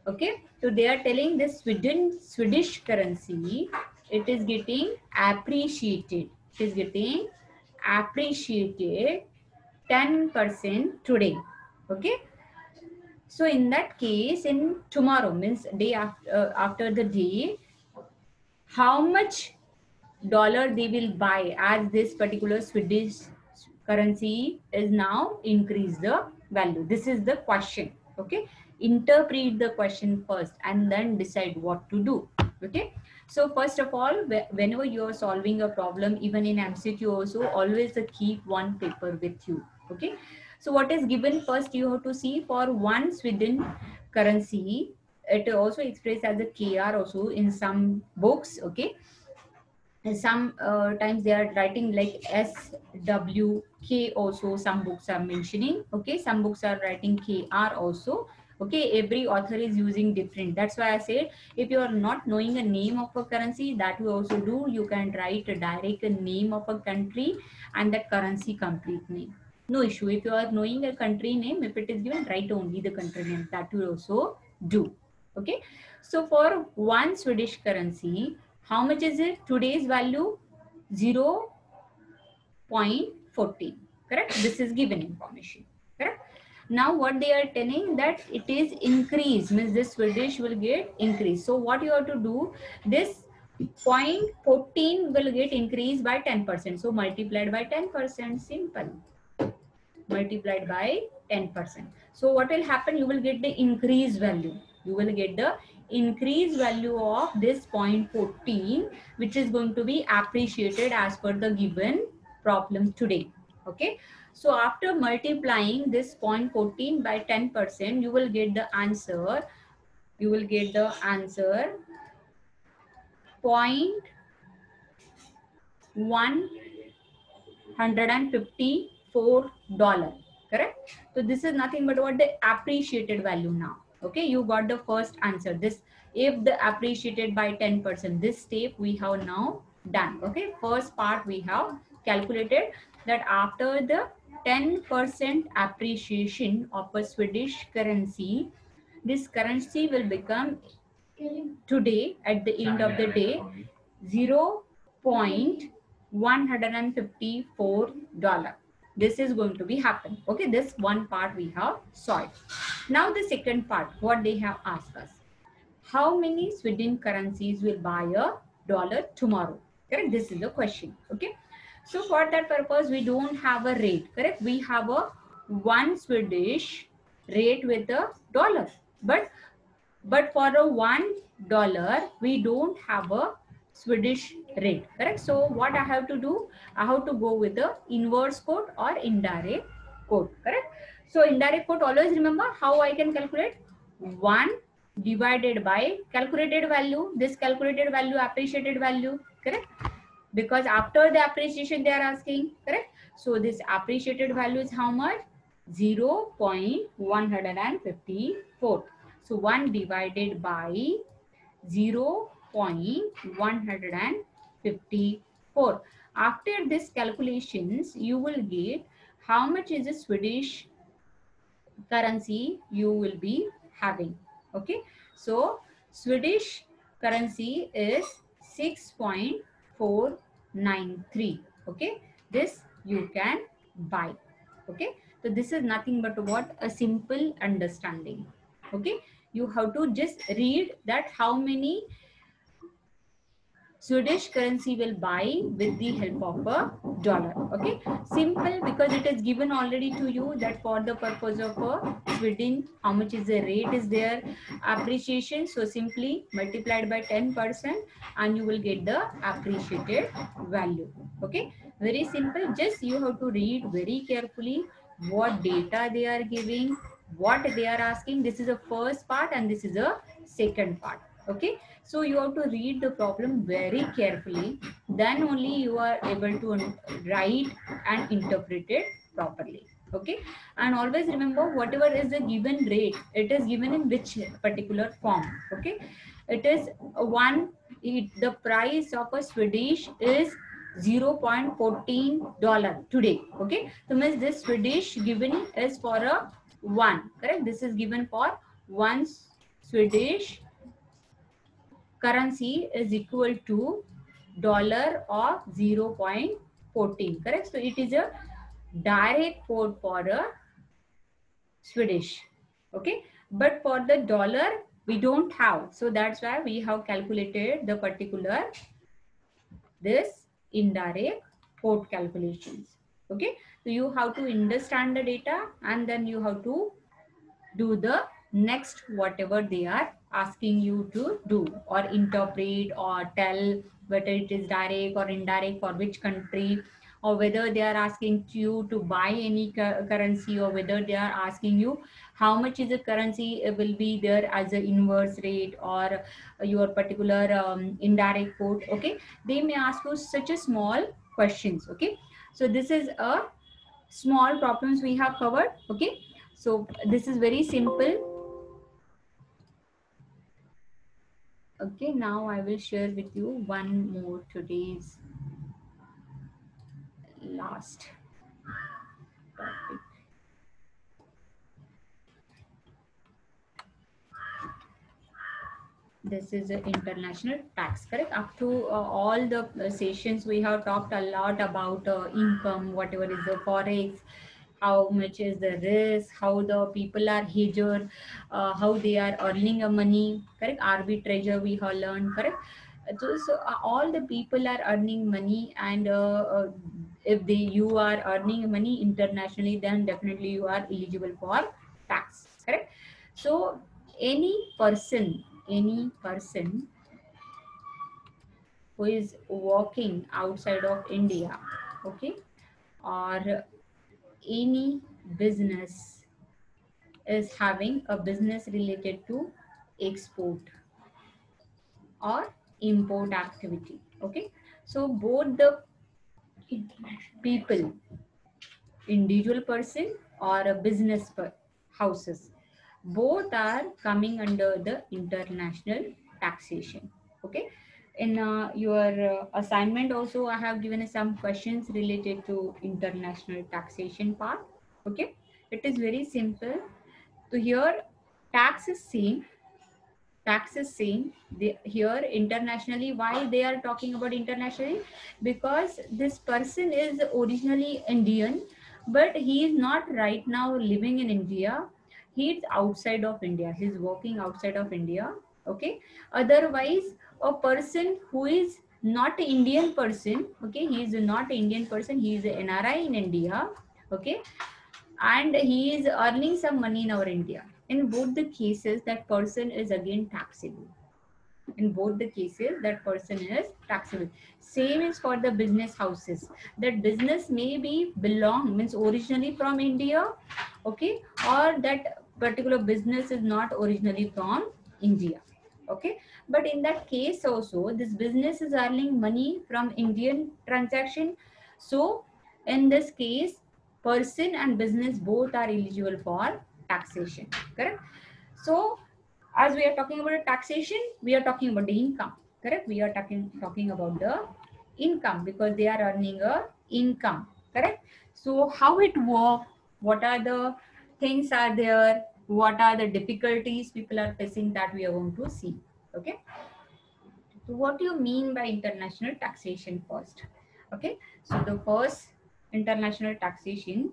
okay so they are telling the sweden swedish currency it is getting appreciated. It is getting appreciated 10% today. Okay so in that case in tomorrow means day after, uh, after the day how much dollar they will buy as this particular swedish currency is now increase the value. This is the question. Okay interpret the question first and then decide what to do okay? So first of all whenever you are solving a problem even in mcq also always keep one paper with you okay? So what is given first you have to see for one sweden currency it also expressed as a kr also in some books okay? And some uh, times they are writing like s w k also some books are mentioning okay? Some books are writing kr also okay every author is using different that's why i said if you are not knowing a name of a currency that you also do you can write a direct name of a country and the currency complete name no issue if you are knowing a country name if it is given write only the country name that will also do Okay. So for one Swedish currency, how much is it? Today's value 0.14. Correct? This is given information. Now what they are telling that it is increase means this Swedish will get increased. So what you have to do this 0.14 will get increased by 10%. So multiplied by 10% simple. Multiplied by 10%. So what will happen? You will get the increased value. You will get the increased value of this 0.14 which is going to be appreciated as per the given problem today. Okay. So after multiplying this 0.14 by 10%, you will get the answer. You will get the answer 0.154 dollar. Correct? So this is nothing but what the appreciated value now. Okay, you got the first answer. This if the appreciated by 10%, this step we have now done. Okay, first part we have calculated that after the 10% appreciation of a Swedish currency, this currency will become today at the end of the day 0.154 dollar this is going to be happen. Okay this one part we have solved. Now the second part what they have asked us. How many sweden currencies will buy a dollar tomorrow? Correct? This is the question. Okay so for that purpose, we don't have a rate, correct? We have a one Swedish rate with a dollar. But, but for a one dollar, we don't have a Swedish rate, correct? So what I have to do? I have to go with the inverse quote or indirect quote, correct? So indirect quote, always remember how I can calculate? 1 divided by calculated value, this calculated value, appreciated value, correct? Because after the appreciation they are asking correct? So this appreciated value is how much? 0 0.154 so 1 divided by 0 0.154 after this calculations you will get how much is the swedish currency you will be having okay? So swedish currency is 6. 493 okay? This you can buy okay? So this is nothing but what? A simple understanding okay? You have to just read that how many Swedish currency will buy with the help of a dollar. Okay, simple because it is given already to you that for the purpose of a Sweden, how much is the rate is there, appreciation. So simply multiplied by 10% and you will get the appreciated value. Okay, very simple. Just you have to read very carefully what data they are giving, what they are asking. This is the first part and this is a second part. Okay so you have to read the problem very carefully. Then only you are able to write and interpret it properly. Okay. And always remember whatever is the given rate, it is given in which particular form. Okay. It is one, it, the price of a Swedish is 0.14 dollar today okay so means this swedish given is for a one correct this is given for one swedish currency is equal to dollar of 0.14 correct? So it is a direct quote for a swedish okay? But for the dollar we don't have. So that's why we have calculated the particular this indirect quote calculations okay? So you have to understand the data and then you have to do the next whatever they are asking you to do or interpret or tell whether it is direct or indirect for which country or whether they are asking you to buy any currency or whether they are asking you how much is the currency will be there as an inverse rate or your particular um, indirect quote okay? They may ask you such a small questions okay? So this is a small problems we have covered okay? So this is very simple Okay, now I will share with you one more today's last topic. this is international tax correct up to uh, all the sessions we have talked a lot about uh, income whatever is the forex how much is the risk how the people are hedger uh, how they are earning a money. Correct? Arbitrager we have learned correct? So, so uh, all the people are earning money and uh, uh, if they you are earning money internationally then definitely you are eligible for tax correct? So any person any person who is working outside of India, okay, or any business is having a business related to export or import activity, okay. So both the people, individual person or a business per houses both are coming under the international taxation okay in uh, your uh, assignment also i have given some questions related to international taxation part okay it is very simple so here tax is same tax is same they, here internationally why they are talking about internationally because this person is originally indian but he is not right now living in india he's outside of India. He's working outside of India. Okay. Otherwise, a person who is not an Indian person, okay, he is not an Indian person, he is an NRI in India, okay, and he is earning some money in our India. In both the cases, that person is again taxable. In both the cases, that person is taxable. Same is for the business houses. That business may be belong, means originally from India, okay, or that particular business is not originally from India. Okay, but in that case also, this business is earning money from Indian transaction. So in this case, person and business both are eligible for taxation. Correct? So as we are talking about taxation, we are talking about the income. Correct? We are talking talking about the income because they are earning a income. Correct? So how it work? What are the things are there? What are the difficulties people are facing that we are going to see okay? So what do you mean by international taxation first okay? So the first international taxation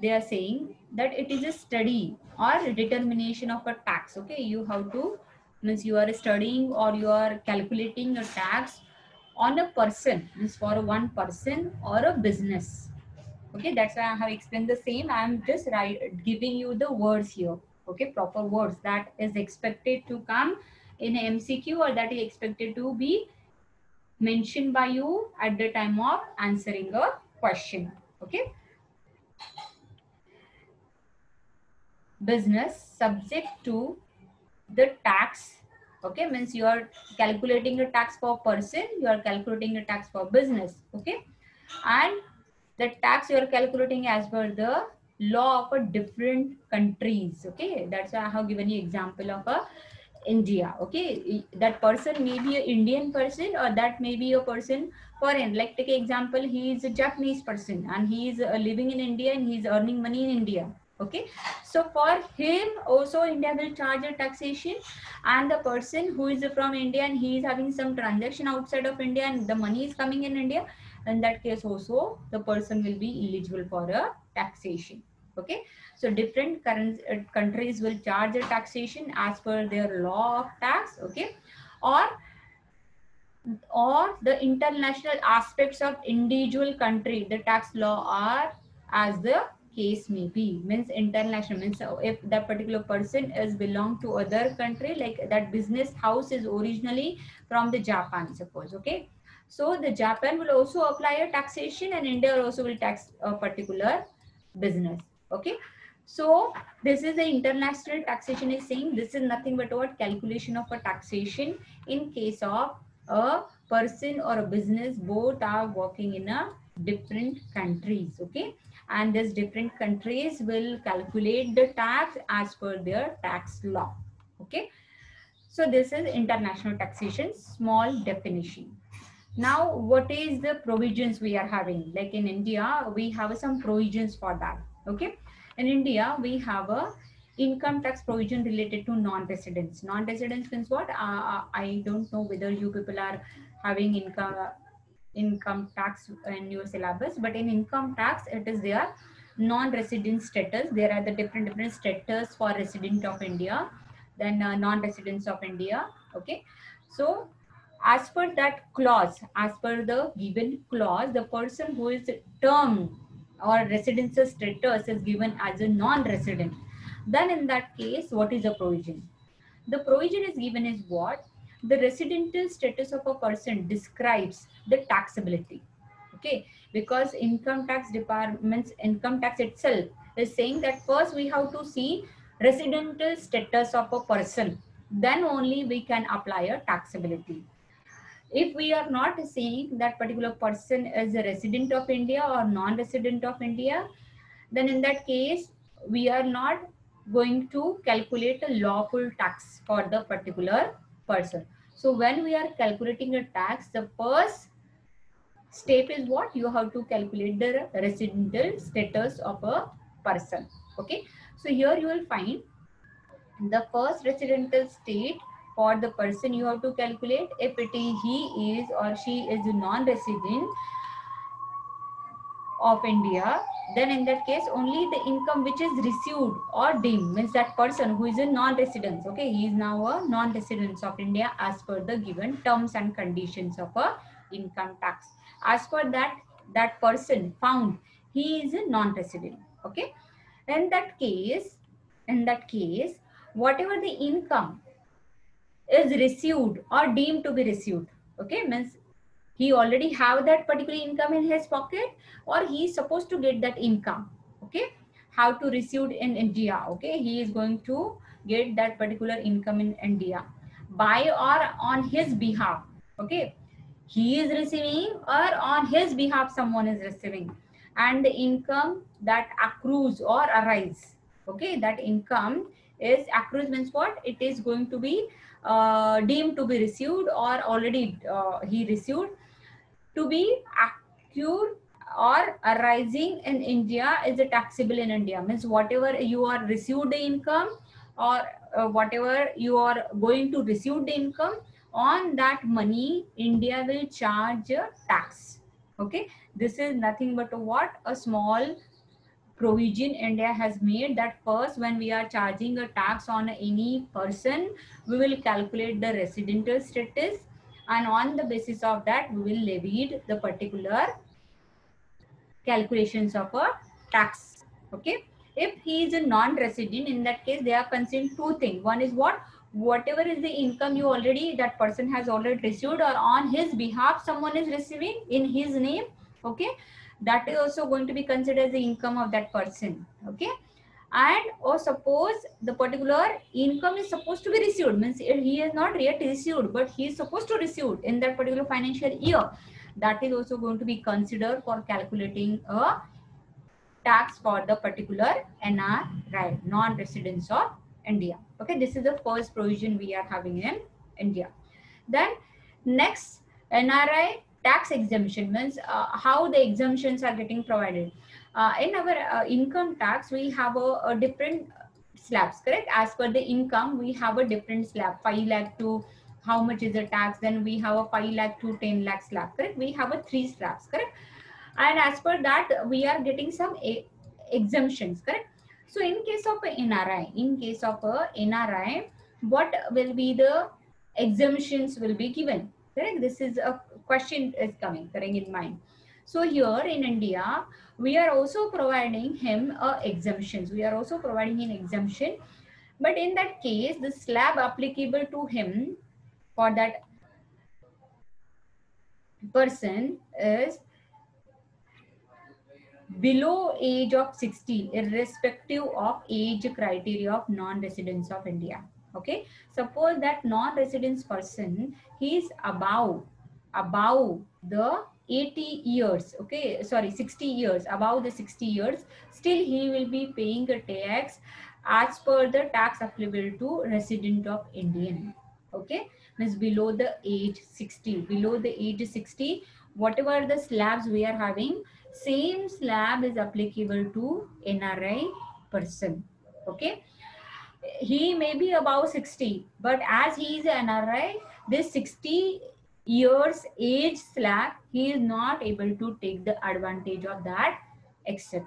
they are saying that it is a study or determination of a tax okay? You have to means you are studying or you are calculating a tax on a person means for one person or a business. Okay that's why i have explained the same. I'm just right giving you the words here. Okay proper words that is expected to come in mcq or that is expected to be mentioned by you at the time of answering a question. Okay. Business subject to the tax okay means you are calculating a tax for person you are calculating a tax for business okay? And the tax you are calculating as per the law of a different countries okay? That's why i have given you example of a india okay? That person may be an indian person or that may be a person foreign. Like take example he is a japanese person and he is uh, living in india and he is earning money in india okay. So for him also india will charge a taxation and the person who is from india and he is having some transaction outside of india and the money is coming in india in that case also the person will be eligible for a taxation. Okay. So different current, uh, countries will charge a taxation as per their law of tax. Okay. Or or the international aspects of individual country the tax law are as the case may be. Means international means uh, if that particular person is belong to other country like that business house is originally from the japan suppose okay? So the japan will also apply a taxation and india also will tax a particular business okay? So this is the international taxation is saying this is nothing but what? Calculation of a taxation in case of a person or a business both are working in a different countries okay and these different countries will calculate the tax as per their tax law okay so this is international taxation small definition now what is the provisions we are having like in india we have some provisions for that okay in India, we have a income tax provision related to non-residents. Non-residents means what? Uh, I don't know whether you people are having income income tax in your syllabus, but in income tax, it is there non-resident status. There are the different different status for resident of India, then uh, non-residents of India. Okay, so as per that clause, as per the given clause, the person who is term or residential status is given as a non-resident. Then in that case, what is the provision? The provision is given is what? The residential status of a person describes the taxability. Okay, because income tax department's income tax itself is saying that first we have to see residential status of a person. Then only we can apply a taxability if we are not saying that particular person is a resident of India or non-resident of India, then in that case, we are not going to calculate a lawful tax for the particular person. So when we are calculating a tax, the first step is what? You have to calculate the residential status of a person. Okay. So here you will find the first residential state for the person you have to calculate if it is he is or she is non-resident of India, then in that case only the income which is received or deemed means that person who is a non-resident. Okay, he is now a non-resident of India as per the given terms and conditions of a income tax. As per that, that person found he is a non-resident. Okay, in that case, in that case, whatever the income is received or deemed to be received okay means he already have that particular income in his pocket or he is supposed to get that income okay? How to receive in india okay? He is going to get that particular income in india. By or on his behalf okay? He is receiving or on his behalf someone is receiving. And the income that accrues or arise okay? That income is accrues means what? It is going to be uh, deemed to be received or already uh, he received to be accrued or arising in India is a taxable in India. Means whatever you are received the income or uh, whatever you are going to receive the income on that money India will charge a tax. Okay? This is nothing but a what a small provision India has made that first when we are charging a tax on any person, we will calculate the residential status and on the basis of that we will levy the particular calculations of a tax. Okay. If he is a non-resident, in that case, they are considering two things. One is what? Whatever is the income you already, that person has already received or on his behalf, someone is receiving in his name. Okay that is also going to be considered as the income of that person okay and or suppose the particular income is supposed to be received means he is not yet received but he is supposed to receive in that particular financial year that is also going to be considered for calculating a tax for the particular NRI non-residents of India okay this is the first provision we are having in India then next NRI tax exemption means uh, how the exemptions are getting provided. Uh, in our uh, income tax, we have a, a, different slabs, correct? As per the income, we have a different slab, 5 lakh to how much is the tax, then we have a 5 lakh to 10 lakh slab, correct? We have a three slabs, correct? And as per that, we are getting some exemptions, correct? So in case of a NRI, in case of a NRI, what will be the exemptions will be given? Correct? This is a question is coming, correct in mind. So here in India, we are also providing him exemptions. We are also providing an exemption. But in that case, the slab applicable to him for that person is below age of 60 irrespective of age criteria of non-residents of India okay suppose that non-residence person he is above above the 80 years okay sorry 60 years above the 60 years still he will be paying a tax as per the tax applicable to resident of indian okay means below the age 60 below the age 60 whatever the slabs we are having same slab is applicable to nri person. Okay. He may be above 60, but as he is an NRI, this 60 years age slab, he is not able to take the advantage of that except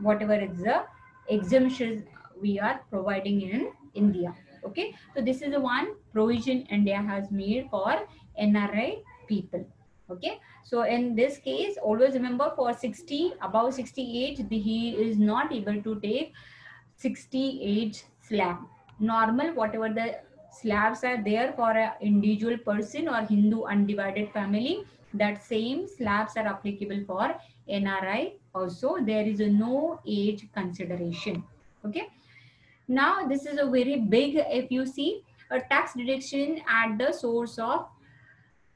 whatever is the exemptions we are providing in India. Okay, so this is the one provision India has made for NRI people. Okay, so in this case, always remember for 60, above 60 age, the, he is not able to take 60 age slab. Normal, whatever the slabs are there for an individual person or Hindu undivided family, that same slabs are applicable for NRI also. There is a no age consideration. Okay. Now, this is a very big, if you see, a tax deduction at the source of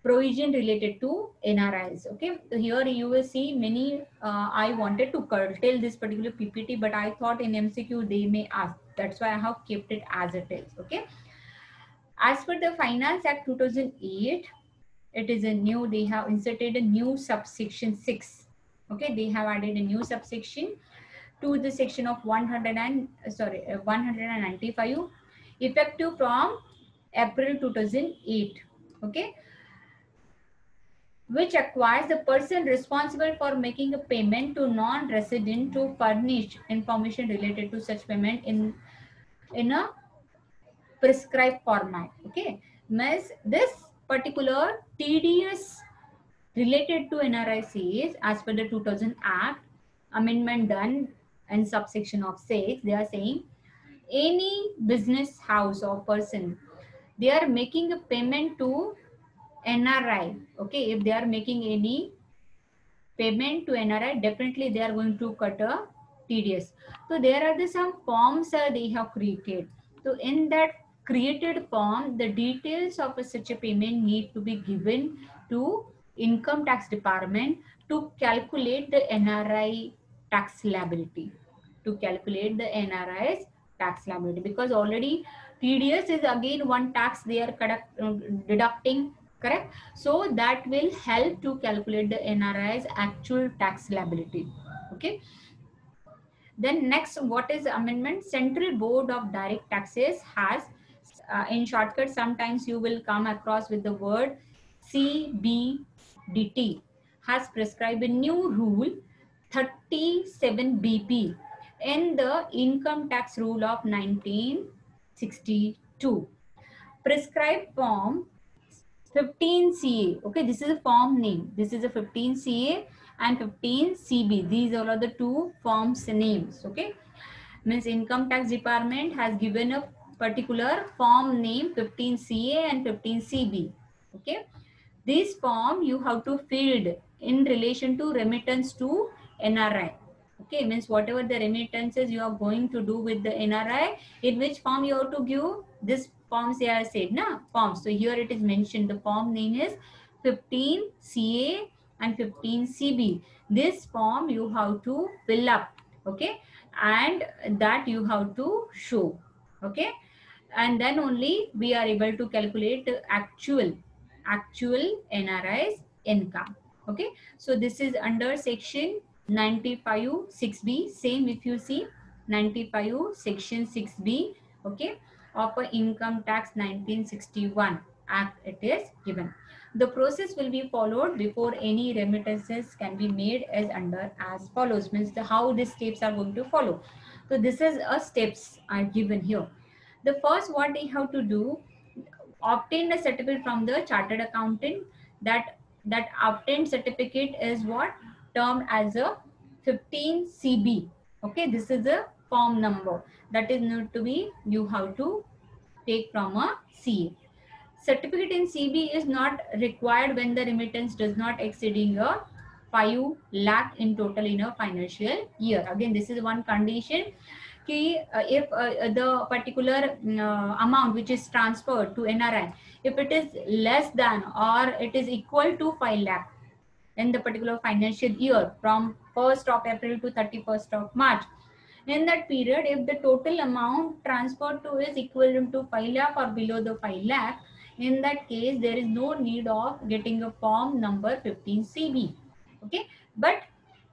provision related to NRIs. Okay, here you will see many. Uh, I wanted to curtail this particular PPT, but I thought in MCQ they may ask. That's why I have kept it as it is. Okay. As per the Finance Act 2008, it is a new. They have inserted a new subsection six. Okay, they have added a new subsection to the section of 100 and sorry uh, 195 effective from April 2008. Okay which acquires the person responsible for making a payment to non-resident to furnish information related to such payment in in a prescribed format okay means this particular tds related to nric is as per the 2000 act amendment done in subsection of 6 they are saying any business house or person they are making a payment to NRI, okay, if they are making any payment to NRI, definitely they are going to cut a TDS. So there are the some forms uh, they have created. So in that created form, the details of a, such a payment need to be given to income tax department to calculate the NRI tax liability. To calculate the NRI's tax liability because already TDS is again one tax they are uh, deducting correct so that will help to calculate the nri's actual tax liability okay then next what is amendment central board of direct taxes has uh, in shortcut sometimes you will come across with the word cbdt has prescribed a new rule 37 bb in the income tax rule of 1962 prescribed form 15 CA. Okay, this is a form name. This is a 15 CA and 15 CB. These are the two forms names. Okay, means income tax department has given a particular form name 15 CA and 15 CB. Okay, this form you have to fill in relation to remittance to NRI. Okay, means whatever the remittances you are going to do with the NRI, in which form you have to give this forms they are said na? Forms so here it is mentioned the form name is 15 ca and 15 cb this form you have to fill up okay? And that you have to show okay and then only we are able to calculate actual actual nri's income okay so this is under section 95 6b same if you see 95 section 6b okay of Income Tax 1961 Act it is given. The process will be followed before any remittances can be made as under as follows means the, how these steps are going to follow. So this is a steps are given here. The first what they have to do obtain a certificate from the chartered accountant that that obtained certificate is what termed as a 15 CB. Okay, this is a form number that is need to be you have to take from a CA. Certificate in CB is not required when the remittance does not exceeding a 5 lakh in total in a financial year. Again, this is one condition. Uh, if uh, the particular uh, amount which is transferred to NRI, if it is less than or it is equal to 5 lakh in the particular financial year from 1st of April to 31st of March, in that period, if the total amount transferred to is equivalent to 5 lakh or below the 5 lakh, in that case, there is no need of getting a form number 15 CB. Okay. But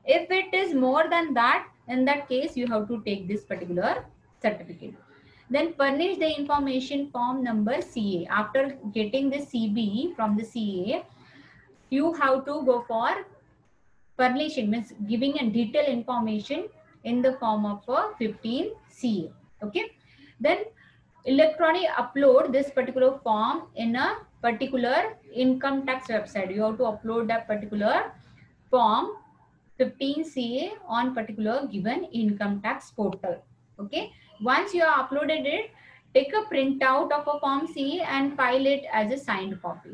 if it is more than that, in that case you have to take this particular certificate. Then furnish the information form number ca after getting the cb from the ca you have to go for furnishing means giving a detailed information in the form of a 15 ca okay? Then electronic upload this particular form in a particular income tax website. You have to upload that particular form 15ca on particular given income tax portal. Okay? Once you have uploaded it take a printout of a form c and file it as a signed copy.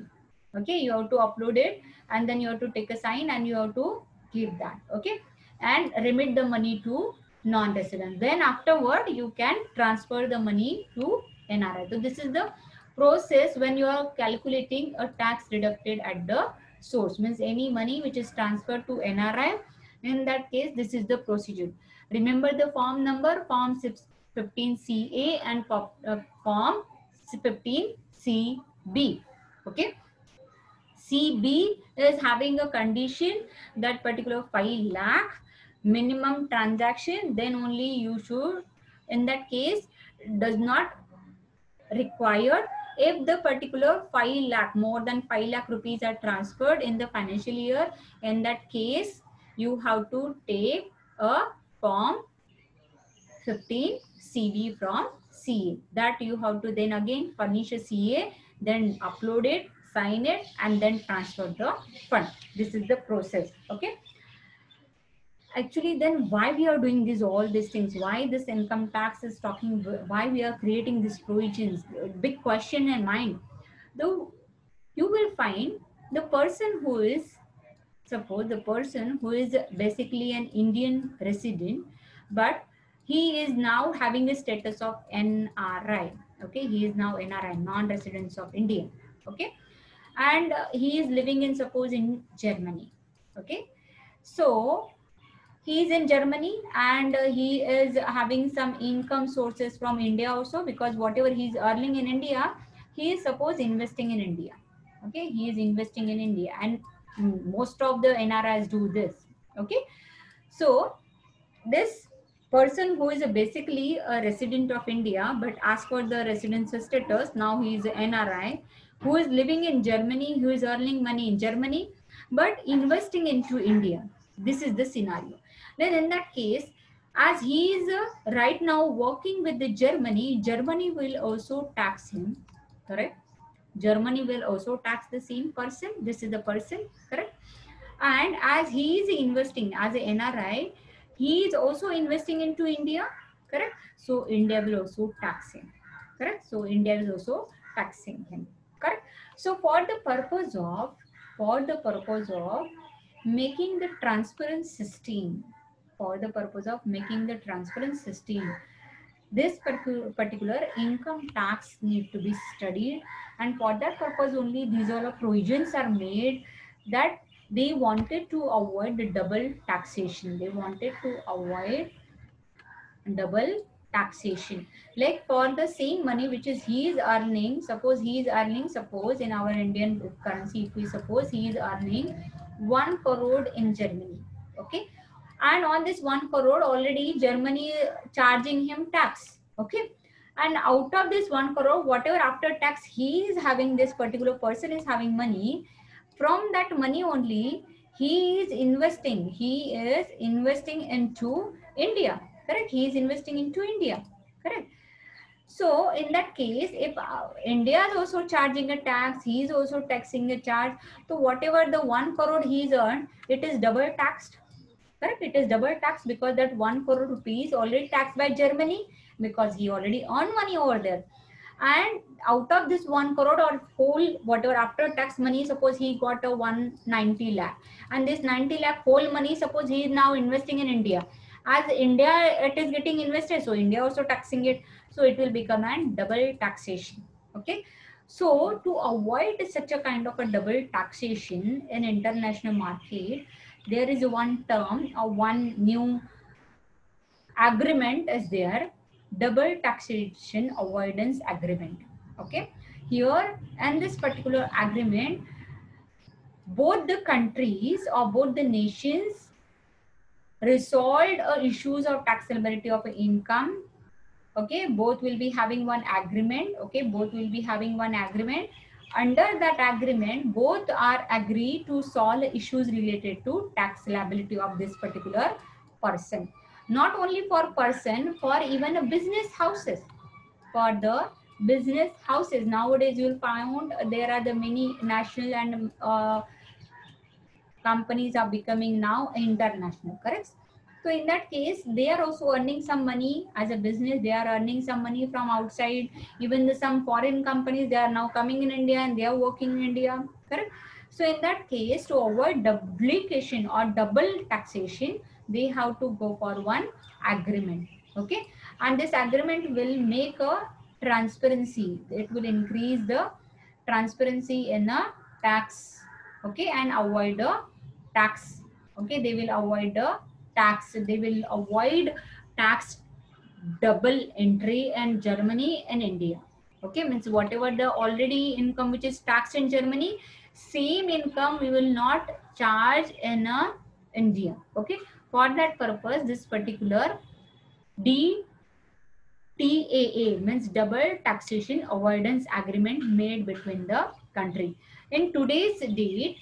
Okay? You have to upload it and then you have to take a sign and you have to give that. Okay? And remit the money to non-resident. Then afterward you can transfer the money to nri so this is the process when you are calculating a tax deducted at the source. Means any money which is transferred to nri in that case this is the procedure. Remember the form number form 15ca and uh, form 15cb okay? Cb is having a condition that particular 5 lakh minimum transaction then only you should in that case does not required if the particular 5 lakh more than 5 lakh rupees are transferred in the financial year in that case you have to take a form 15 cb from ca that you have to then again furnish a ca then upload it sign it and then transfer the fund. This is the process okay? Actually then why we are doing this all these things? Why this income tax is talking why we are creating these provisions? Big question in mind. Though you will find the person who is suppose the person who is basically an indian resident but he is now having a status of nri okay? He is now nri non-residents of india okay? And uh, he is living in suppose in germany okay? So he is in Germany and uh, he is having some income sources from India also because whatever he is earning in India, he is suppose investing in India. Okay, he is investing in India. And most of the NRIs do this. Okay, so this person who is basically a resident of India but as for the residence status, now he is an NRI who is living in Germany, who is earning money in Germany but investing into India. This is the scenario then in that case as he is uh, right now working with the germany germany will also tax him correct germany will also tax the same person. This is the person correct? And as he is investing as a nri he is also investing into india correct? So india will also tax him correct? So india is also taxing him correct? So for the purpose of for the purpose of making the transparent system for the purpose of making the transparent system this particular income tax need to be studied. And for that purpose only these all provisions are made that they wanted to avoid the double taxation. They wanted to avoid double taxation. Like for the same money which is he is earning suppose he is earning suppose in our indian currency if we suppose he is earning 1 crore in germany okay and on this 1 crore already germany charging him tax okay? And out of this 1 crore whatever after tax he is having this particular person is having money from that money only he is investing. He is investing into india correct? He is investing into india correct? So in that case if uh, india is also charging a tax he is also taxing a charge so whatever the 1 crore he is earned it is double taxed correct. It is double tax because that 1 crore rupees already taxed by germany because he already earned money over there. And out of this 1 crore or whole whatever after tax money suppose he got a 190 lakh. And this 90 lakh whole money suppose he is now investing in india. As india it is getting invested so india also taxing it. So it will become a double taxation. Okay? So to avoid such a kind of a double taxation in international market there is one term or one new agreement is there. Double taxation avoidance agreement. Okay? Here and this particular agreement both the countries or both the nations resolved uh, issues of taxability of income. Okay? Both will be having one agreement. Okay? Both will be having one agreement under that agreement both are agreed to solve issues related to tax liability of this particular person. Not only for person for even a business houses. For the business houses nowadays you'll find there are the many national and uh, companies are becoming now international correct so in that case they are also earning some money. As a business they are earning some money from outside. Even the, some foreign companies they are now coming in india and they are working in india. Correct? So in that case to avoid duplication or double taxation they have to go for one agreement. Okay? And this agreement will make a transparency. It will increase the transparency in a tax. Okay? And avoid the tax. Okay? They will avoid the tax. They will avoid tax double entry in germany and india. Okay means whatever the already income which is taxed in germany same income we will not charge in uh, india. Okay for that purpose this particular d TAA means double taxation avoidance agreement made between the country. In today's date,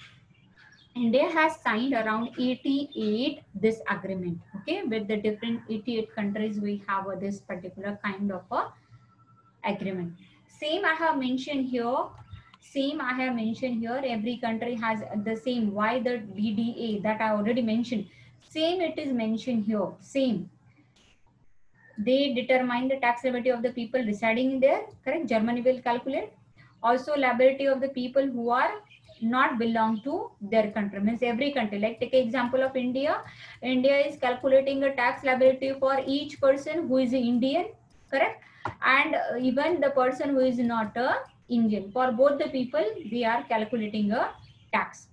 India has signed around 88 this agreement. Okay, with the different 88 countries, we have uh, this particular kind of a agreement. Same I have mentioned here. Same I have mentioned here. Every country has the same. Why the DDA that I already mentioned. Same it is mentioned here. Same. They determine the tax liability of the people residing there. Correct. Germany will calculate. Also liability of the people who are not belong to their country. Means every country like take example of india. India is calculating a tax liability for each person who is indian correct? And uh, even the person who is not a indian. For both the people they are calculating a tax.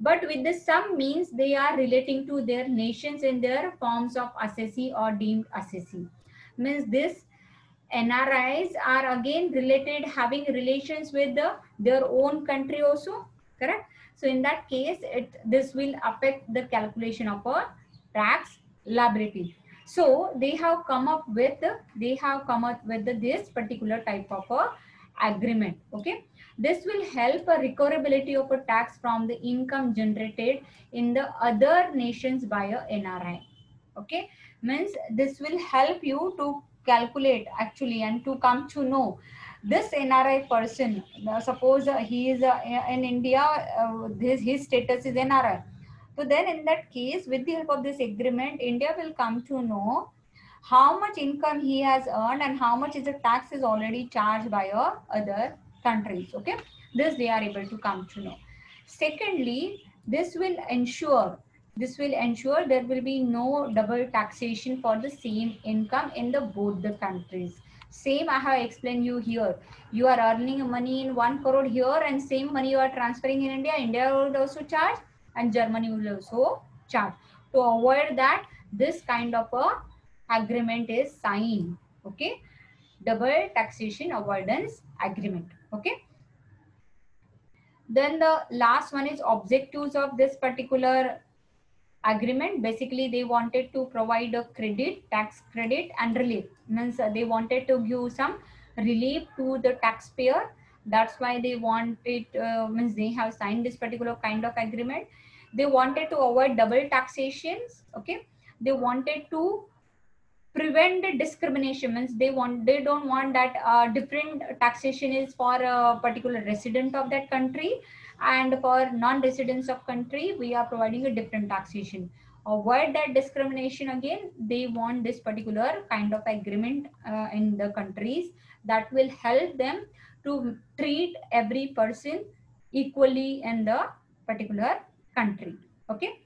But with the sum means they are relating to their nations in their forms of assessee or deemed assessee. Means this NRIs are again related having relations with the, their own country also correct? So in that case it this will affect the calculation of a tax liability. So they have come up with they have come up with this particular type of a agreement okay? This will help a recoverability of a tax from the income generated in the other nations by a nri okay? Means this will help you to calculate actually and to come to know this NRI person, uh, suppose uh, he is uh, in India, his, his status is NRI. So then in that case, with the help of this agreement, India will come to know how much income he has earned and how much is the tax is already charged by other countries. Okay, this they are able to come to know. Secondly, this will ensure this will ensure there will be no double taxation for the same income in the both the countries same I have explained you here. You are earning money in one crore here and same money you are transferring in India. India will also charge and Germany will also charge. To avoid that, this kind of a agreement is signed. Okay. Double taxation avoidance agreement. Okay. Then the last one is objectives of this particular agreement. Basically they wanted to provide a credit tax credit and relief. Means they wanted to give some relief to the taxpayer. That's why they wanted uh, means they have signed this particular kind of agreement. They wanted to avoid double taxations okay? They wanted to prevent discrimination. Means they want they don't want that uh, different taxation is for a particular resident of that country and for non-residents of country we are providing a different taxation. Avoid that discrimination again. They want this particular kind of agreement uh, in the countries that will help them to treat every person equally in the particular country. Okay?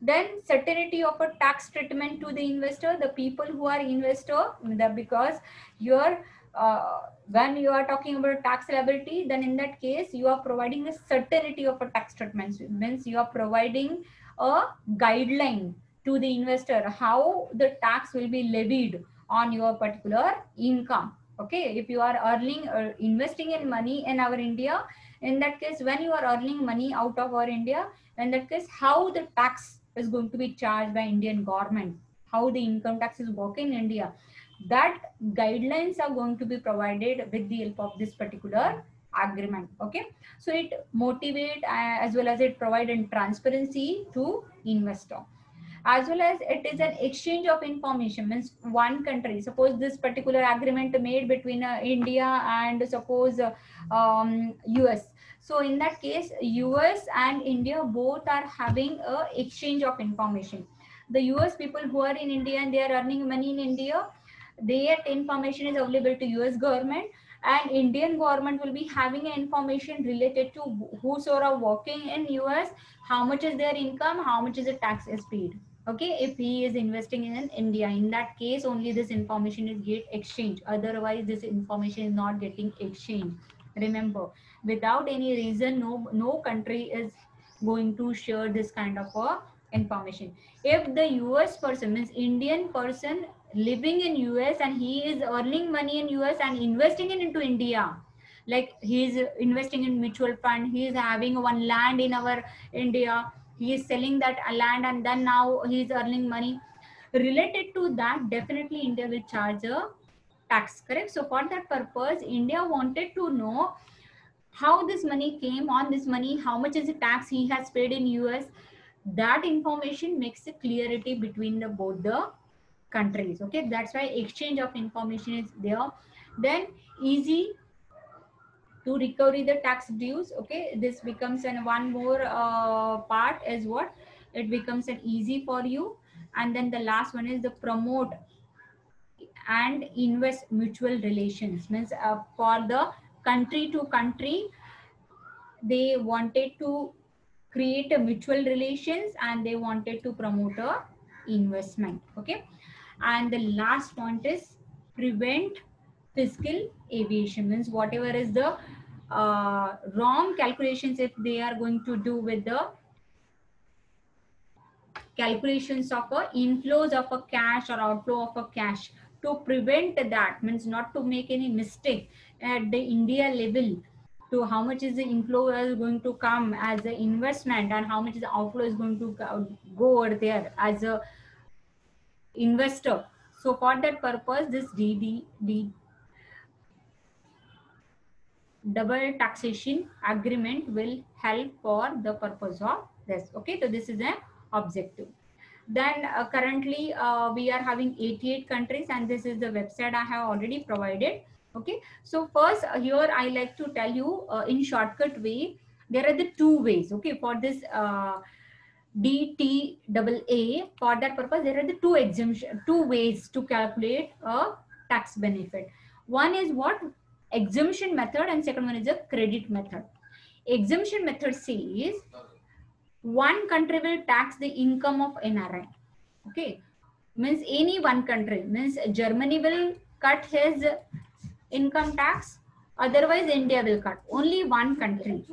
Then certainty of a tax treatment to the investor the people who are investor because your uh, when you are talking about tax liability, then in that case, you are providing a certainty of a tax treatment. It means you are providing a guideline to the investor how the tax will be levied on your particular income. Okay, if you are earning or uh, investing in money in our India, in that case, when you are earning money out of our India, in that case, how the tax is going to be charged by Indian government, how the income tax is working in India, that guidelines are going to be provided with the help of this particular agreement. Okay, so it motivate uh, as well as it provide in transparency to investor. As well as it is an exchange of information means one country. Suppose this particular agreement made between uh, india and suppose uh, um, us so in that case us and india both are having a exchange of information. The us people who are in india and they are earning money in india their information is available to us government and indian government will be having information related to who's are working in us how much is their income how much is the tax is paid okay if he is investing in india in that case only this information is get exchanged. Otherwise this information is not getting exchanged. Remember without any reason no no country is going to share this kind of a information. If the us person means indian person living in us and he is earning money in us and investing it into india. Like he is investing in mutual fund he is having one land in our india he is selling that land and then now he is earning money. Related to that definitely india will charge a tax correct? So for that purpose india wanted to know how this money came on this money how much is the tax he has paid in us that information makes a clarity between the both the countries okay? That's why exchange of information is there. Then easy to recovery the tax dues okay? This becomes an one more uh, part is what? It becomes an easy for you. And then the last one is the promote and invest mutual relations. Means uh, for the country to country they wanted to create a mutual relations and they wanted to promote a investment okay and the last point is prevent fiscal evasion means whatever is the uh, wrong calculations if they are going to do with the calculations of a inflows of a cash or outflow of a cash. To prevent that means not to make any mistake at the india level to how much is the inflow is going to come as an investment and how much is the outflow is going to go over there as a investor. So for that purpose this dd double taxation agreement will help for the purpose of this. Okay so this is an objective. Then uh, currently uh, we are having 88 countries and this is the website i have already provided. Okay so first uh, here i like to tell you uh, in shortcut way there are the two ways okay for this uh, DTAA for that purpose there are the two exemption two ways to calculate a tax benefit one is what exemption method and second one is a credit method. Exemption method says one country will tax the income of NRI. Okay. Means any one country. Means Germany will cut his income tax. Otherwise India will cut. Only one country.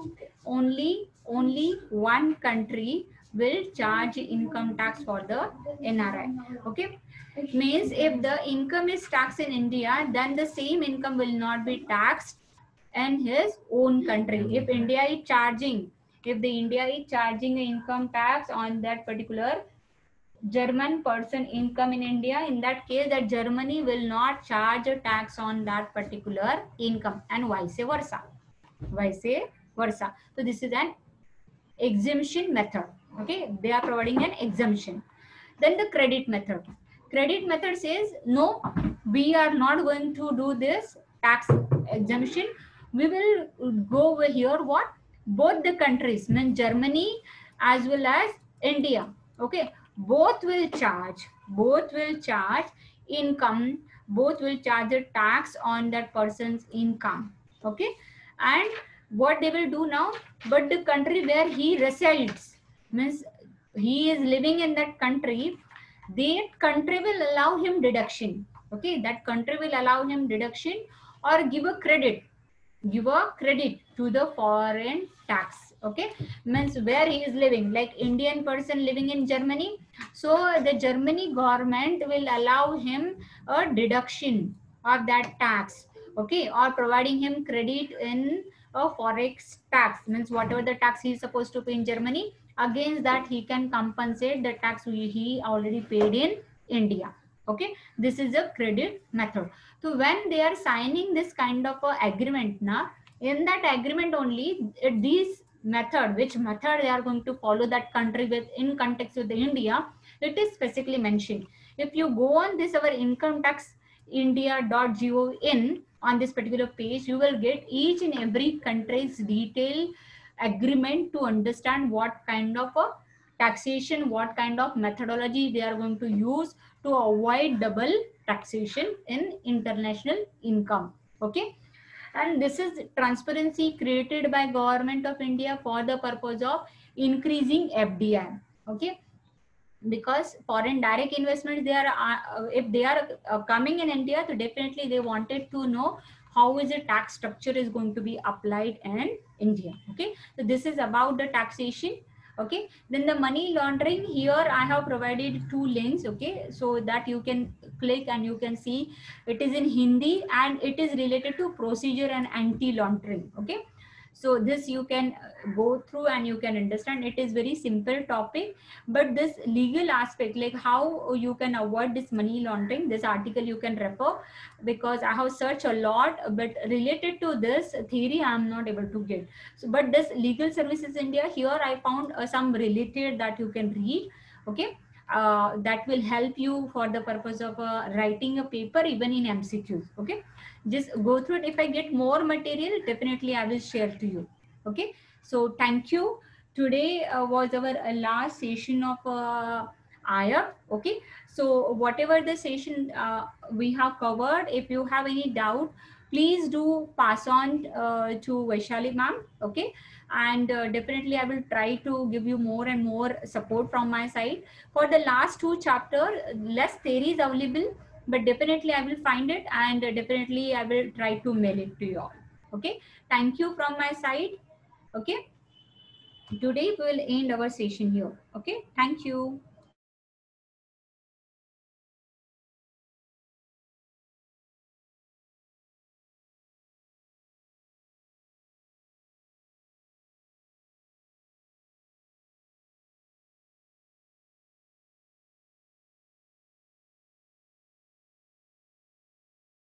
Only, only one country will charge income tax for the NRI. Okay means if the income is taxed in India, then the same income will not be taxed in his own country. If India is charging, if the India is charging income tax on that particular German person income in India, in that case that Germany will not charge a tax on that particular income and vice versa. Vice versa. So this is an exemption method. Okay, they are providing an exemption. Then the credit method. Credit method says no we are not going to do this tax exemption. We will go over here what? Both the countries mean germany as well as india. Okay both will charge both will charge income both will charge a tax on that person's income. Okay and what they will do now? But the country where he resides means he is living in that country. That country will allow him deduction. Okay that country will allow him deduction or give a credit. Give a credit to the foreign tax. Okay means where he is living like indian person living in germany. So the germany government will allow him a deduction of that tax. Okay or providing him credit in a forex tax. Means whatever the tax he is supposed to pay in germany against that he can compensate the tax he already paid in india. Okay? This is a credit method. So when they are signing this kind of a agreement now in that agreement only these method which method they are going to follow that country with in context with india it is specifically mentioned. If you go on this our income tax india.gov on this particular page you will get each and every country's detail agreement to understand what kind of a taxation what kind of methodology they are going to use to avoid double taxation in international income okay? And this is transparency created by government of india for the purpose of increasing fdi okay? Because foreign direct investments they are uh, if they are uh, coming in india so definitely they wanted to know how is the tax structure is going to be applied in india okay? So this is about the taxation okay? Then the money laundering here i have provided two links okay? So that you can click and you can see it is in hindi and it is related to procedure and anti laundering okay so this you can uh, go through and you can understand. It is very simple topic but this legal aspect like how you can avoid this money laundering this article you can refer because i have searched a lot but related to this theory i am not able to get. So but this legal services india here i found uh, some related that you can read okay? Uh, that will help you for the purpose of uh, writing a paper even in mcqs okay just go through it if i get more material definitely i will share to you. Okay? So thank you. Today uh, was our uh, last session of uh, aya okay? So whatever the session uh, we have covered if you have any doubt please do pass on uh, to Vaishali ma'am. Okay? And uh, definitely I will try to give you more and more support from my side. For the last two chapter less theories available but definitely I will find it and definitely I will try to mail it to you all. Okay. Thank you from my side. Okay. Today we will end our session here. Okay. Thank you.